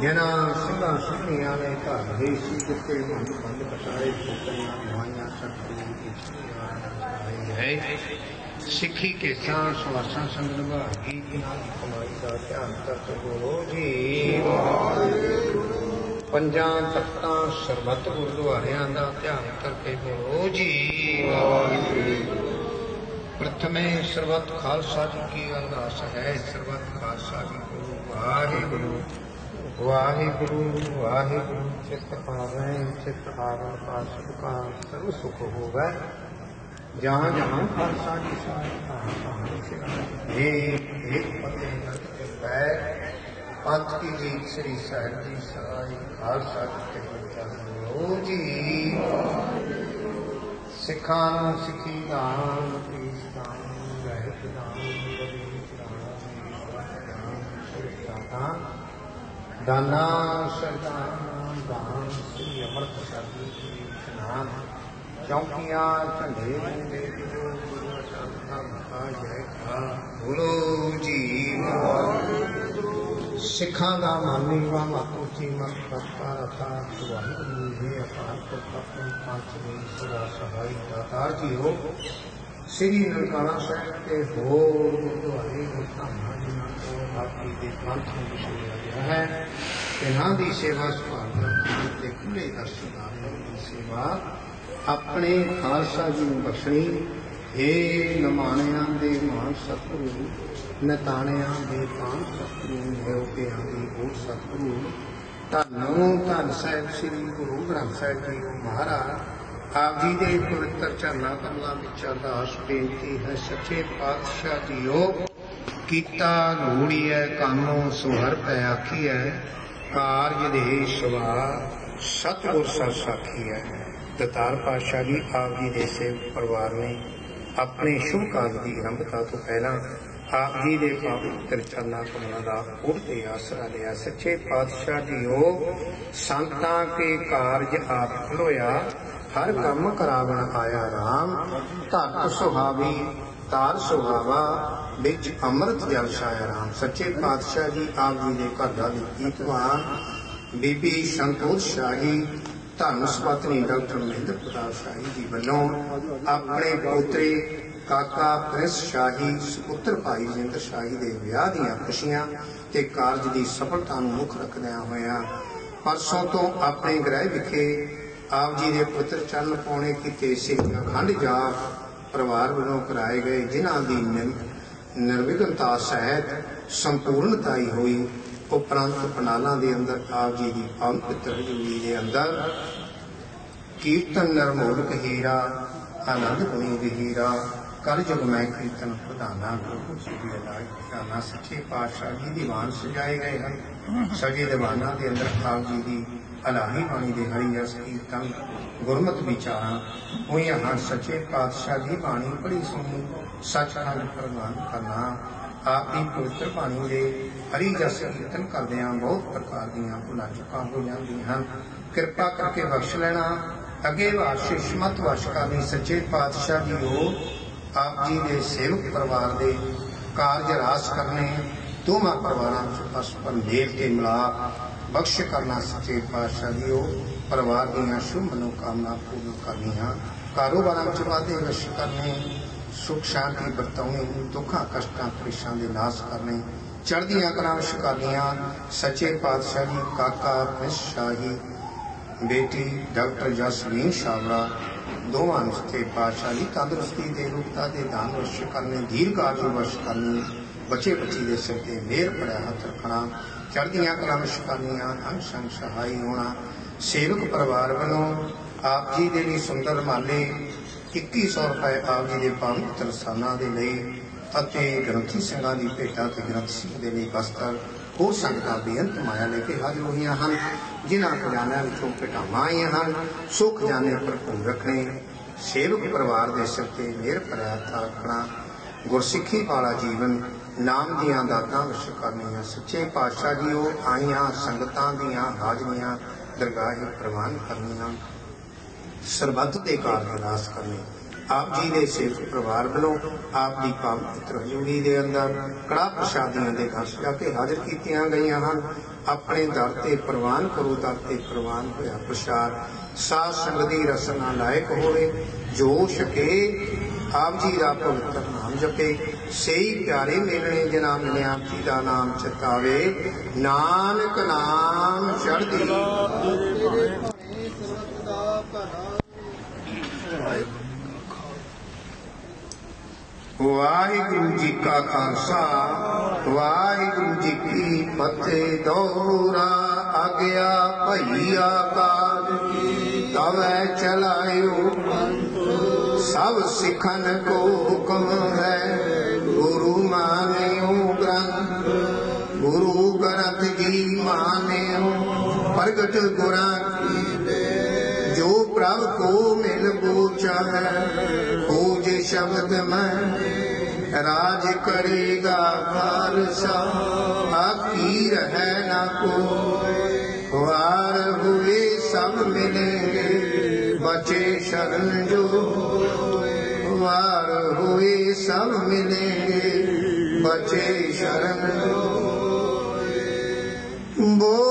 ਜਿਨ੍ਹਾਂ ਸਿੰਘਾਂ ਸਿੰਘੀਆਂ ਨੇ ਘਰ ਦੇ ਸੀ ਜਿੱਤੇ ਬੰਦ ਬੰਦ ਕਟਾਏ ਫੁਕਰੀਆਂ ਨਵਾਈਆਂ ਸਤਿਗੁਰੂ ਦੀ ਸਿੱਖਿਆ ਹੈ ਸਿੱਖੀ ਕੇ ਸਾਹ ਸਵਾਸਾਂ ਸੰਗ ਨਿਭਾਗੀ ਕਿਨਾਂ ਦੀ ਕਮਾਈ ਦਾ ਧਿਆਨ ਕਰਦੇ ਹੋ ਜੀ। ਪੰਜਾਂ ਤਖਤਾਂ ਸਰਬੱਤ ਗੁਰਦੁਆਰਿਆਂ ਦਾ ਧਿਆਨ ਕਰਕੇ ਬੋਲੋ, ਜੀ ਪ੍ਰਥਮੇ ਸਰਬੱਤ ਖਾਲਸਾ ਜੀ ਕੀ ਅਰਦਾਸ ਹੈ, ਸਰਬੱਤ ਖਾਲਸਾ ਜੀ ਕੋ ਵਾਹਿਗੁਰੂ। ਵਾਹਿਗੁਰੂ ਵਾਹਿਗੁਰੂ, ਚਿਤ ਪਾਵੈ ਚਿਤ ਆਵੈ ਪਾਸ ਕਾ ਸਰਬ ਸੁਖ ਹੋਵੇ। ਜਹਾਂ ਜਹਾਂ ਖਾਲਸਾ ਜੀ ਸਾਹਿਬ ਇਹ ਇੱਕ ਪਤੇ ਨਰਕ ਕੇ ਪੈ ਪੰਥ ਕੀ ਜੀਤ ਸ੍ਰੀ ਸਾਹਿਬ ਜੀ ਸਹਾਈ ਖਾਲਸਾ ਜੀ ਕੇ ਬਚਾਓ ਜੀ, ਸਿੱਖਾਂ ਨੂੰ ਸਿੱਖੀ ਨਾਮ ਪੀਸ ਨਾਮ ਰਹਿਤ ਨਾਮ ਬਦੀਸ ਨਾਮ ਨਾਮ ਦਾਨਾ ਸਰਦਾਨ ਦਾਨ ਸ੍ਰੀ ਅਮਰਤ ਸਾਹਿਬ ਜੀ ਨਾਮ ਚੌਕੀਆਂ, ਝੰਡੇ ਦੇ ਜੋ ਗੁਰੂ ਸ਼ਾਂਤਾਂ ਮਤਾ ਜੈ ਖਾ। ਬੋਲੋ ਜੀ ਸਿੱਖਾਂ ਦਾ ਮਾਨੀ ਵਾ ਮਾਤੂ ਜੀ ਕਰਤਾ, ਰਤਾ ਵਾਹਿਗੁਰੂ ਜੀ ਅਪਾਰ ਪੁਰਖ ਆਪਣੀ ਦੇ ਸਦਾ ਸਹਾਈ ਦਾਤਾਰ ਜੀ ਹੋ ਸ੍ਰੀ ਨਨਕਾਣਾ ਸਾਹਿਬ ਤੇ ਹੋਰ ਗੁਰਦੁਆਰੇ ਗੁਰਧਾਮਾਂ ਜਿਨ੍ਹਾਂ ਤੋਂ ਬਾਕੀ ਦੇ ਪੰਥ ਨੂੰ ਵਿਛੜਿਆ ਗਿਆ ਹੈ ਇਹਨਾਂ ਦੀ ਸੇਵਾ ਸੰਭਾਲਣਾ ਤੇ ਖੁੱਲੇ ਦਰਸ਼ਨਾਰਿਆਂ ਦੀ ਸੇਵਾ ਆਪਣੇ ਖਾਲਸਾ ਜੀ ਨੂੰ ਬਖਸ਼ਣੀ। ਏ ਨਮਾਣਿਆਂ ਦੇ ਮਾਨ ਸਤਿਗੁਰੂ, ਨਤਾਣਿਆਂ ਦੇ ਪਾਨ ਸਤਿਗੁਰੂ ਦੇਵਤਿਆਂ ਦੀ ਹੋਰ ਸਤਿਗੁਰੂ। ਧੰਨੋ ਧੰਨ ਸਾਹਿਬ ਸ੍ਰੀ ਗੁਰੂ ਗ੍ਰੰਥ ਸਾਹਿਬ ਜੀ ਮਹਾਰਾਜ। ਆਪ ਜੀ ਦੇ ਪਵਿੱਤਰ ਚਰਨਾਂ ਕਮਲਾਂ ਵਿੱਚ ਅਰਦਾਸ ਬੇਨਤੀ ਹੈ, ਸੱਚੇ ਪਾਤਸ਼ਾਹ ਜੀਓ, ਕੀਤਾ ਲੋੜੀਐ ਕਾਨੋ ਸੁਹਰ ਪੈ ਆਖੀਐ ਕਾਰਜ ਦੇ ਸਵਾ ਸਤਿਗੁਰ ਸਰ ਸਾਖੀ ਹੈ। ਦਤਾਰ ਪਾਤਸ਼ਾਹ ਜੀ, ਆਪ ਜੀ ਦੇ ਸੇਵਕ ਪਰਿਵਾਰ ਨੇ ਆਪਣੇ ਸ਼ੁਭ ਕਾਰਜ ਦੀ ਆਰੰਭਤਾ ਤੋਂ ਪਹਿਲਾਂ ਆਪ ਜੀ ਦੇ ਪਵਿੱਤਰ ਚਰਨਾਂ ਕਮਲਾਂ ਦਾ ਉੜਦੇ ਆਸਰਾ ਲਿਆ। ਸੱਚੇ ਪਾਤਸ਼ਾਹ ਜੀਓ ਸੰਤਾਂ ਕੇ ਕਾਰਜ ਆਪ ਖਲੋਇਆ, ਹਰ ਕੰਮ ਕਰਾਵਣ ਆਇਆ RAM ਧਰਤ ਸੁਹਾਵੀ, ਤਾਰ ਸੁਹਾਵਾ, ਵਿੱਚ ਅੰਮ੍ਰਿਤ ਜਲ ਛਾਇਆ RAM ਸੱਚੇ ਪਾਤਸ਼ਾਹ ਜੀ ਆਪ ਜੀ ਦੇ ਘਰ ਦਾ ਦੀਪਵਾਨ ਬੀਬੀ ਸੰਤੋਸ਼ ਸ਼ਾਹੀ, ਧੰਨ ਸੁਪਤਨੀ ਡਾਕਟਰ ਮਹਿੰਦਰ ਪ੍ਰਤਾਪ ਸ਼ਾਹੀ ਜੀ ਵੱਲੋਂ ਆਪਣੇ ਪੋਤਰੇ ਕਾਕਾ ਪ੍ਰਿੰਸ ਸ਼ਾਹੀ, ਸੁਪੁੱਤਰ ਭਾਈ ਜਿੰਦਰ ਸ਼ਾਹੀ ਦੇ ਵਿਆਹ ਦੀਆਂ ਖੁਸ਼ੀਆਂ ਤੇ ਕਾਰਜ ਦੀ ਸਫਲਤਾ ਨੂੰ ਮੁੱਖ ਰੱਖਦਿਆਂ ਹੋਇਆਂ ਪਰਸੋਂ ਤੋਂ ਆਪਣੇ ਗ੍ਰਹਿ ਵਿਖੇ ਆਪ ਜੀ ਦੇ ਪੁੱਤਰ ਚਰਨ ਪਾਉਣੇ ਕੀਤੇ ਸਿੱਖ ਅਖੰਡ ਜਾਪ ਪਰਿਵਾਰ ਵੱਲੋਂ ਕਰਾਏ ਗਏ, ਜਿਨ੍ਹਾਂ ਦੀ ਨਿਰਵਿਘਨਤਾ ਸਹਿਤ ਸੰਪੂਰਨਤਾਈ ਹੋਈ, ਉਪਰੰਤ ਪਨਾਲਾਂ ਦੇ ਅੰਦਰ ਆਪ ਜੀ ਦੀ ਪਵਿੱਤਰ ਹਜ਼ੂਰੀ ਦੇ ਅੰਦਰ ਕੀਰਤਨ ਨਰਮੋਲਕ ਹੀਰਾ ਆਨੰਦ ਗੁਣੀ ਵਿਹੀਰਾ ਕਰ ਜੁਗ ਮੈਂ ਕੀਰਤਨ ਪ੍ਰਧਾਨਾ ਗੁਰੂ ਸ੍ਰੀ ਅਲਾਈ ਪ੍ਰਧਾਨਾ ਸੱਚੇ ਪਾਤਸ਼ਾਹ ਜੀ ਦੀਵਾਨ ਸਜਾਏ ਗਏ ਹਨ। ਸਜੇ ਦੀਵਾਨਾਂ ਦੇ ਅੰਦਰ ਆਪ ਜੀ ਦੀ ਅਲਾਹੀ ਬਾਣੀ ਦੇ ਹਰੀ ਰਸ ਕੀਰਤਨ ਗੁਰਮਤਿ ਵਿਚਾਰਾਂ ਹੋਈਆਂ ਹਨ ਸੱਚੇ ਪਾਤਸ਼ਾਹ ਦੀ ਬਾਣੀ ਬੜੀ ਸੋਹਣੀ ਸੱਚਖੰਡ ਪ੍ਰਵਾਨ ਕਰਨਾ, ਆਪ ਦੀ ਪਵਿੱਤਰ ਬਾਣੀ ਦੇ ਹਰੀ ਜਸ ਕੀਰਤਨ ਕਰਦਿਆਂ ਬਹੁਤ ਪ੍ਰਕਾਰ ਦੀਆਂ ਭੁੱਲਾਂ ਚੁੱਕਾਂ ਹੋ ਜਾਂਦੀਆਂ ਹਨ ਕਿਰਪਾ ਕਰਕੇ ਬਖਸ਼ ਲੈਣਾ। ਅਗੇ ਵਾਸ਼ਿਸ਼ ਮਤ ਵਸ਼ਕਾਨੀ ਸੱਚੇ ਪਾਤਸ਼ਾਹ ਦੀ ਹੋ ਆਪ ਜੀ ਦੇ ਸੇਵਕ ਪਰਿਵਾਰ ਦੇ ਕਾਰਜ ਰਾਸ ਕਰਨੇ, ਦੋਵਾਂ ਪਰਿਵਾਰਾਂ ਚ ਪਰਸਪਰ ਮੇਲ ਤੇ ਮਿਲਾਪ ਬਖਸ਼ ਕਰਨਾ ਸੱਚੇ ਪਾਤਸ਼ਾਹ ਜੀ ਹੋ ਪਰਿਵਾਰ ਦੀਆਂ ਸ਼ੁਭ ਮਨੋਕਾਮਨਾ ਪੂਰਨ ਕਰਨੀਆਂ। ਕਾਰੋਬਾਰਾਂ ਚ ਵਾਧੇ ਵਸ਼ ਕਰਨੇ, ਸੁਖ ਸ਼ਾਂਤੀ ਵਰਤਾਉਣੀ, ਦੁੱਖਾਂ, ਕਸ਼ਟਾਂ ਕ੍ਰਿਸ਼ਾਂ ਦੇ ਨਾਸ ਕਰਨੇ, ਚੜ੍ਹਦੀਆਂ ਕਲਾਂ ਸ਼ਿਕਾਰੀਆਂ ਸੱਚੇ ਪਾਤਸ਼ਾਹ ਜੀ, ਕਾਕਾ, ਪ੍ਰਿੰਸ ਸ਼ਾਹੀ, ਬੇਟੀ, ਡਾਕਟਰ ਜਸਲੀਨ ਸ਼ਾਵਰਾ ਦੋਵਾਂ ਨੂੰ ਸੱਚੇ ਤੰਦਰੁਸਤੀ ਦੇ ਰੂਪਤਾ ਦੇ ਦਾਨ ਵਸ਼ ਕਰਨੇ, ਦੀਰਘਾਯੂ ਵਸ਼ ਕਰਨੀ ਬੱਚੇ ਬੱਚੀ ਦੇ ਸਿਰ ਤੇ ਮਿਹਰ ਭਰਿਆ ਹੱਥ ਰੱਖਣਾ, ਚੜ੍ਹਦੀਆਂ ਕਲਾਂ ਸ਼ਿਕਾਰੀਆਂ ਅੰਗ ਸੰਗ ਸਹਾਈ ਹੋਣਾ, ਸੇਵਕ ਪਰਿਵਾਰ ਵੱਲੋਂ ਆਪ ਜੀ ਦੇ ਲਈ ਸੁੰਦਰ ਮਾਲੇ 2100 ਰੁਪਏ ਆਪ ਜੀ ਦੇ ਪਵਿੱਤਰ ਸਥਾਨਾਂ ਦੇ ਲਈ, ਅਤੇ ਗ੍ਰੰਥੀ ਸਿੰਘਾਂ ਦੀ ਭੇਟਾ ਤੇ ਗ੍ਰੰਥ ਸਿੰਘ ਦੇ ਲਈ ਬਸਤਰ ਹੋਰ ਸੰਗਤਾਂ ਬੇਅੰਤ ਮਾਇਆ ਲੈ ਕੇ ਹਾਜ਼ਰ ਹੋਈਆਂ ਹਨ, ਜਿਨ੍ਹਾਂ ਖਜ਼ਾਨਿਆਂ ਵਿੱਚੋਂ ਘਟਾਵਾਂ ਆਈਆਂ ਹਨ ਸੋ ਖਜ਼ਾਨੇ ਭਰਪੂਰ ਰੱਖਣੇ, ਸੇਵਕ ਪਰਿਵਾਰ ਦੇ ਸਿਰ ਤੇ ਮਿਹਰ ਭਰਿਆ ਹੱਥ ਗੁਰਸਿੱਖੀ ਵਾਲਾ ਜੀਵਨ, ਨਾਮ ਦੀਆਂ ਦਾਤਾਂ ਵਿਸ਼ ਕਰਨੀਆਂ ਸੱਚੇ ਪਾਤਸ਼ਾਹ ਜੀ ਉਹ ਆਈਆਂ ਸੰਗਤਾਂ ਦੀਆਂ ਹਾਜ਼ਰੀਆਂ, ਦਰਗਾਹੇ ਪ੍ਰਵਾਨ ਕਰਨੀਆਂ, ਸਰਬੱਤ ਦੇ ਕਾਰਜ ਨਾਸ ਕਰਨੇ। ਆਪ ਜੀ ਦੇ ਸੇਵਕ ਪਰਿਵਾਰ ਵੱਲੋਂ ਆਪ ਦੀ ਪਵਿੱਤਰ ਹਜ਼ੂਰੀ ਦੇ ਅੰਦਰ ਕੜਾ ਪ੍ਰਸ਼ਾਦੀਆਂ ਦੇ ਘਰ ਸਜਾ ਕੇ ਹਾਜ਼ਰ ਕੀਤੀਆਂ ਗਈਆਂ ਹਨ। ਆਪਣੇ ਦਰ ਤੇ ਪ੍ਰਵਾਨ ਕਰੋ ਦਰ ਤੇ ਪ੍ਰਵਾਨ ਹੋਇਆ ਪ੍ਰਸ਼ਾਦ। ਸਾਧ ਸੰਗਤ ਦੀ ਰਸਨਾ ਲਾਇਕ ਹੋਵੇ, ਜੋ ਛਕੇ, ਆਪ ਜੀ ਦਾ ਪਵਿੱਤਰ ਨਾਮ ਜਪੇ। ਸਹੀ ਪਿਆਰੇ ਮਿਲਣੇ ਜਿਨਾ ਮਿਲਿਆ ਆਪ ਜੀ ਦਾ ਨਾਮ ਚਿਤਾਵੇ ਨਾਨਕ ਨਾਮ ਚੜ੍ਹਦੀ ਵਾਹਿਗੁਰੂ ਵਾਹਿਗੁਰੂ ਜੀ ਕਾ ਖਾਲਸਾ, ਵਾਹਿਗੁਰੂ ਜੀ ਕੀ ਫਤਿਹ। ਦੋਹਰਾ ਆਗਿਆ ਭਈਆ ਕਾਜ ਤਵੈ ਚਲਾਇਓ। ਸਭ ਸਿੱਖਨ ਕੋ ਹੁਕਮ ਹੈ, ਗੁਰੂ ਮਾਨਿਓ ਗ੍ਰੰਥ। ਗੁਰੂ ਗ੍ਰੰਥ ਜੀ ਮਾਨਿਓ, ਪ੍ਰਗਟ ਗੁਰਾਂ ਕੀ ਜੋ ਪ੍ਰਭ ਕੋ ਮਿਲ ਬੂਚਾ ਹੈ ਜੇ ਸ਼ਬਦ ਮੈਂ ਰਾਜ ਕਰੇਗਾ ਖਾਲਸਾ। ਆਕੀ ਰਹਿ ਨਾ ਕੋ ਵਾਰ ਹੁਏ ਸਭ ਮਿਲेंगे ਬਚੇ ਸ਼ਰਨ ਜੋ ਵਾਰ ਹੁਏ ਸਭ ਮਿਲेंगे ਬਚੇ ਸ਼ਰਨ ਜੋ ਬੋਲੇ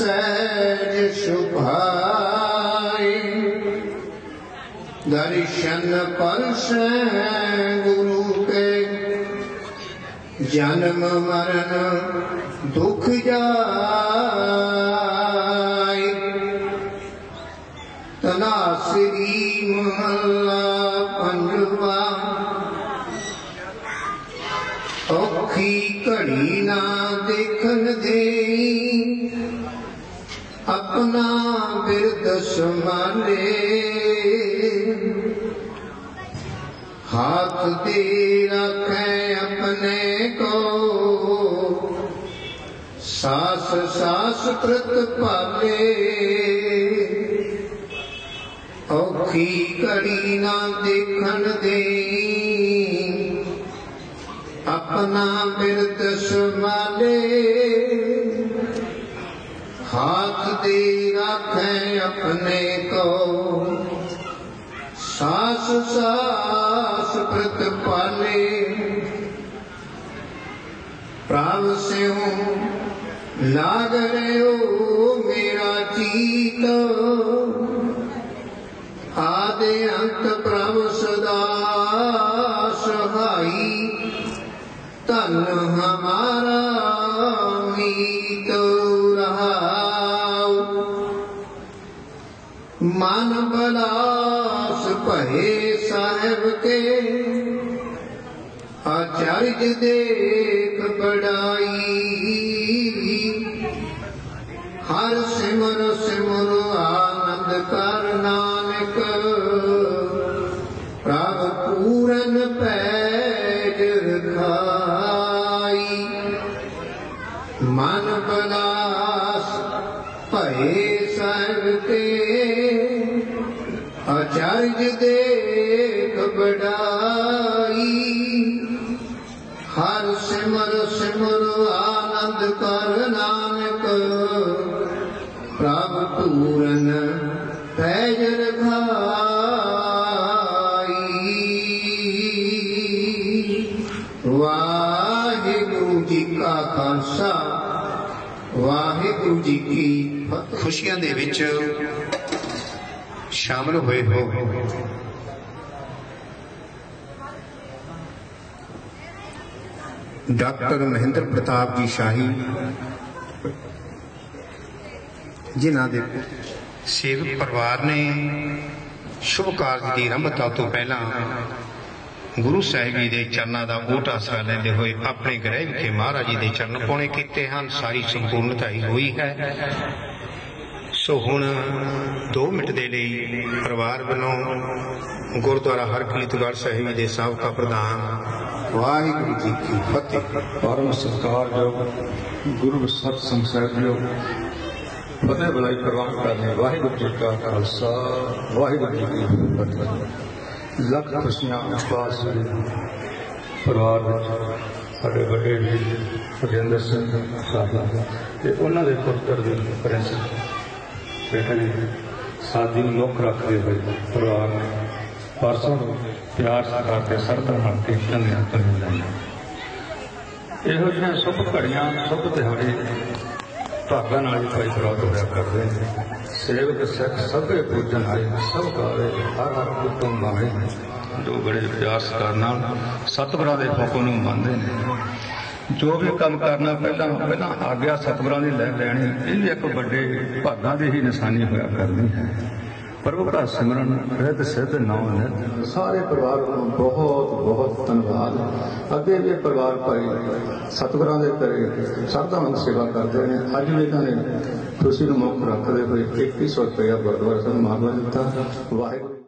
ਸਹਿਜ ਸੁਭਾਈ। ਦਰਸ਼ਨ ਪਰਸ ਗੁਰੂ ਕੇ। ਜਨਮ ਮਰਨ ਦੁਖ ਜਾਏ। ਆਪਣਾ ਬਿਰਦ ਸੰਭਾਲੇ हाथ दे रखे अपने को सास सास कृत पाले औखी कड़ी ना देखन दे अपना बिरद संभाले ਹਾਥ ਦੇ ਰੱਖੇ ਆਪਣੇ ਕੋ ਸਾਸ ਸਾਸ ਪ੍ਰਤਪਾਲੇ ਪ੍ਰਭ ਸਿਉ ਲਾਗ ਰਿਓ ਮੇਰਾ ਚੀਤ ਆਦੇ ਅੰਤ ਪ੍ਰਭ ਮਨ ਬਲਾਸ ਭਏ ਸਾਹਿਬ ਕੇ ਆਚਾਰਜ ਦੇਖ ਬੜਾਈ। ਹਰ ਸਿਮਰ ਸਿਮਰ ਆਨੰਦ ਕਰਨਾ। ਅਚਰਜ ਦੇਖ ਬੜਾਈ ਹਰ ਸਿਮਰ ਸਿਮਰ ਆਨੰਦ ਕਰ ਨਾਨਕ। ਪ੍ਰਭ ਪੂਰਨ ਪੈਜ ਰਖਾਈ ਵਾਹਿਗੁਰੂ ਜੀ ਕਾ ਖਾਲਸਾ, ਵਾਹਿਗੁਰੂ ਜੀ ਕੀ ਫਤਿਹ। ਖੁਸ਼ੀਆਂ ਦੇ ਵਿੱਚ ਸ਼ਾਮਲ ਹੋਏ ਹੋ। ਡਾਕਟਰ ਮਹਿੰਦਰ ਪ੍ਰਤਾਪ ਜੀ ਸ਼ਾਹੀ, ਜਿਨ੍ਹਾਂ ਦੇ ਸੇਵਕ ਪਰਿਵਾਰ ਨੇ ਸ਼ੁਭ ਕਾਰਜ ਦੀ ਆਰੰਭਤਾ ਤੋਂ ਪਹਿਲਾਂ ਗੁਰੂ ਸਾਹਿਬ ਜੀ ਦੇ ਚਰਨਾਂ ਦਾ ਓਟ ਆਸਰਾ ਲੈਂਦੇ ਹੋਏ ਆਪਣੇ ਗ੍ਰਹਿ ਵਿਖੇ ਮਹਾਰਾਜ ਜੀ ਦੇ ਚਰਨ ਪਾਉਣੇ ਕੀਤੇ ਹਨ। ਸਾਰੀ ਸੰਪੂਰਨਤਾ ਹੀ ਹੋਈ ਹੈ। ਸੋ ਹੁਣ 2 ਮਿੰਟ ਦੇ ਲਈ ਪਰਿਵਾਰ ਵੱਲੋਂ ਗੁਰਦੁਆਰਾ ਹਰਕੀਰਤਗੜ੍ਹ ਸਾਹਿਬ ਦੇ ਸਾਬਕਾ ਪ੍ਰਧਾਨ ਵਾਹਿਗੁਰੂ ਜੀ ਕੀ ਫਤਿਹ। ਪਰਮ ਸਤਿਕਾਰਯੋਗ ਗੁਰੂ ਸਤ ਸੰਗ ਸਾਹਿਬ ਫਤਿਹ ਬਲਾਈ ਪ੍ਰਵਾਨ ਕਰਨੇ ਵਾਹਿਗੁਰੂ ਜੀ ਕਾ ਖਾਲਸਾ, ਵਾਹਿਗੁਰੂ ਜੀ ਕੀ ਫਤਿਹ। ਲੱਖ ਖੁਸ਼ੀਆਂ ਪਾਸ ਪਰਿਵਾਰ ਵਿੱਚ ਸਾਡੇ ਵੱਡੇ ਵੀਰ ਸੁਖਿੰਦਰ ਸਿੰਘ ਸਾਹਿਬ ਤੇ ਉਹਨਾਂ ਦੇ ਪੁੱਤਰ ਦੇ ਪ੍ਰਿੰਸ ਬੇਟੇ ਸਾਦੀ ਨੂੰ ਮੁੱਖ ਰੱਖਦੇ ਹੋਏ ਪਰਿਵਾਰ ਨੇ ਪਰਸੋਂ ਪਿਆਰ ਸਤਿਕਾਰ ਤੇ ਸਰਦਾ ਨਾਲ ਕੀਰਤਨ ਦੀਆਂ ਕਰੀਆਂ ਲਾਈਆਂ ਇਹੋ ਜਿਹੀਆਂ ਸੁੱਖ ਘੜੀਆਂ, ਸੁੱਖ ਦਿਹਾੜੇ ਭਾਗਾਂ ਨਾਲ ਹੀ ਭਾਈ ਪ੍ਰਾਪਤ ਹੋਇਆ ਕਰਦੇ ਨੇ। ਸੇਵਕ, ਸਿੱਖ ਸਭੇ ਪੂਜਨ ਆਏ, ਸਭ ਕਾਲੇ ਹਰ ਹਰ ਹੁਕਮ ਮਾਣੇ ਜੋ ਬੜੇ ਪਿਆਰ ਸਤਿਕਾਰ ਨਾਲ ਸਤਿਗੁਰਾਂ ਦੇ ਹੁਕਮ ਨੂੰ ਮੰਨਦੇ ਨੇ। ਜੋ ਵੀ ਕੰਮ ਕਰਨਾ ਪਹਿਲਾਂ ਪਹਿਲਾਂ ਆਗਿਆ ਸਤਿਗੁਰਾਂ ਦੀ ਲੈ ਲੈਣੀ, ਇਹ ਵੀ ਇੱਕ ਵੱਡੇ ਭਾਗਾਂ ਦੀ ਹੀ ਨਿਸ਼ਾਨੀ ਹੋਇਆ ਕਰਦੀ ਹੈ। ਪ੍ਰਭੂ ਦਾ ਸਿਮਰਨ ਰਹਿਤ ਸਿੱਧ ਨਾਮ ਹੈ ਸਾਰੇ ਪਰਿਵਾਰ ਨੂੰ ਬਹੁਤ ਬਹੁਤ ਧੰਨਵਾਦ। ਅੱਗੇ ਵੀ ਪਰਿਵਾਰ ਭਾਈ ਸਤਿਗੁਰਾਂ ਦੇ ਘਰੇ ਸਰਦਾਵਾਂ ਸੇਵਾ ਕਰਦੇ ਨੇ। ਅੱਜ ਵੀ ਇਹਨਾਂ ਨੇ ਖੁਸ਼ੀ ਨੂੰ ਮੁੱਖ ਰੱਖਦੇ ਹੋਏ 2100 ਰੁਪਇਆ ਗੁਰਦੁਆਰਾ ਸਾਹਿਬ ਮਾਰਵਾ ਦਿੱਤਾ। ਵਾਹਿਗੁਰੂ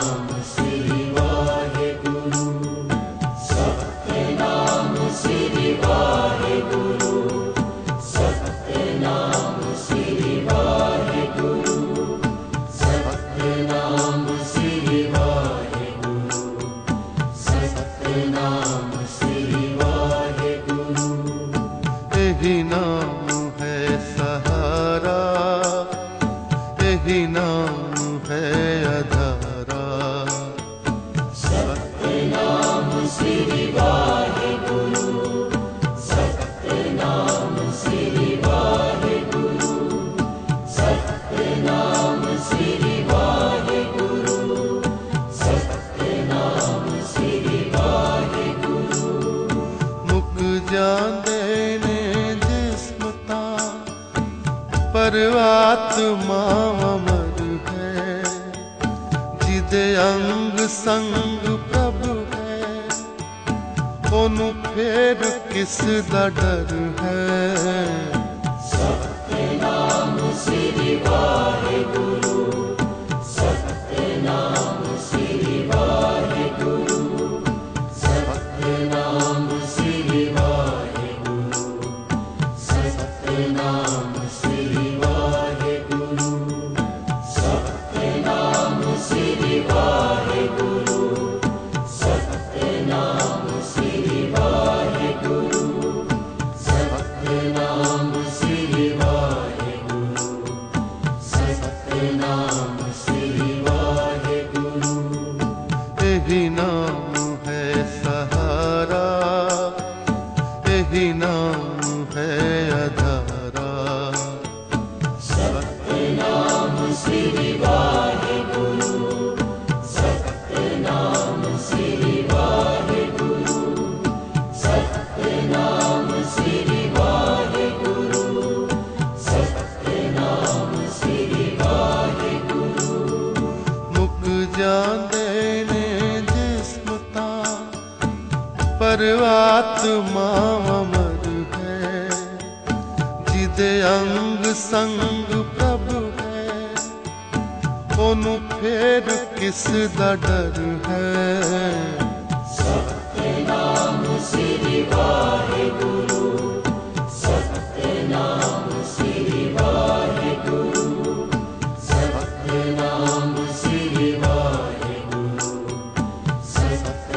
Johnson.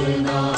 Maranatha.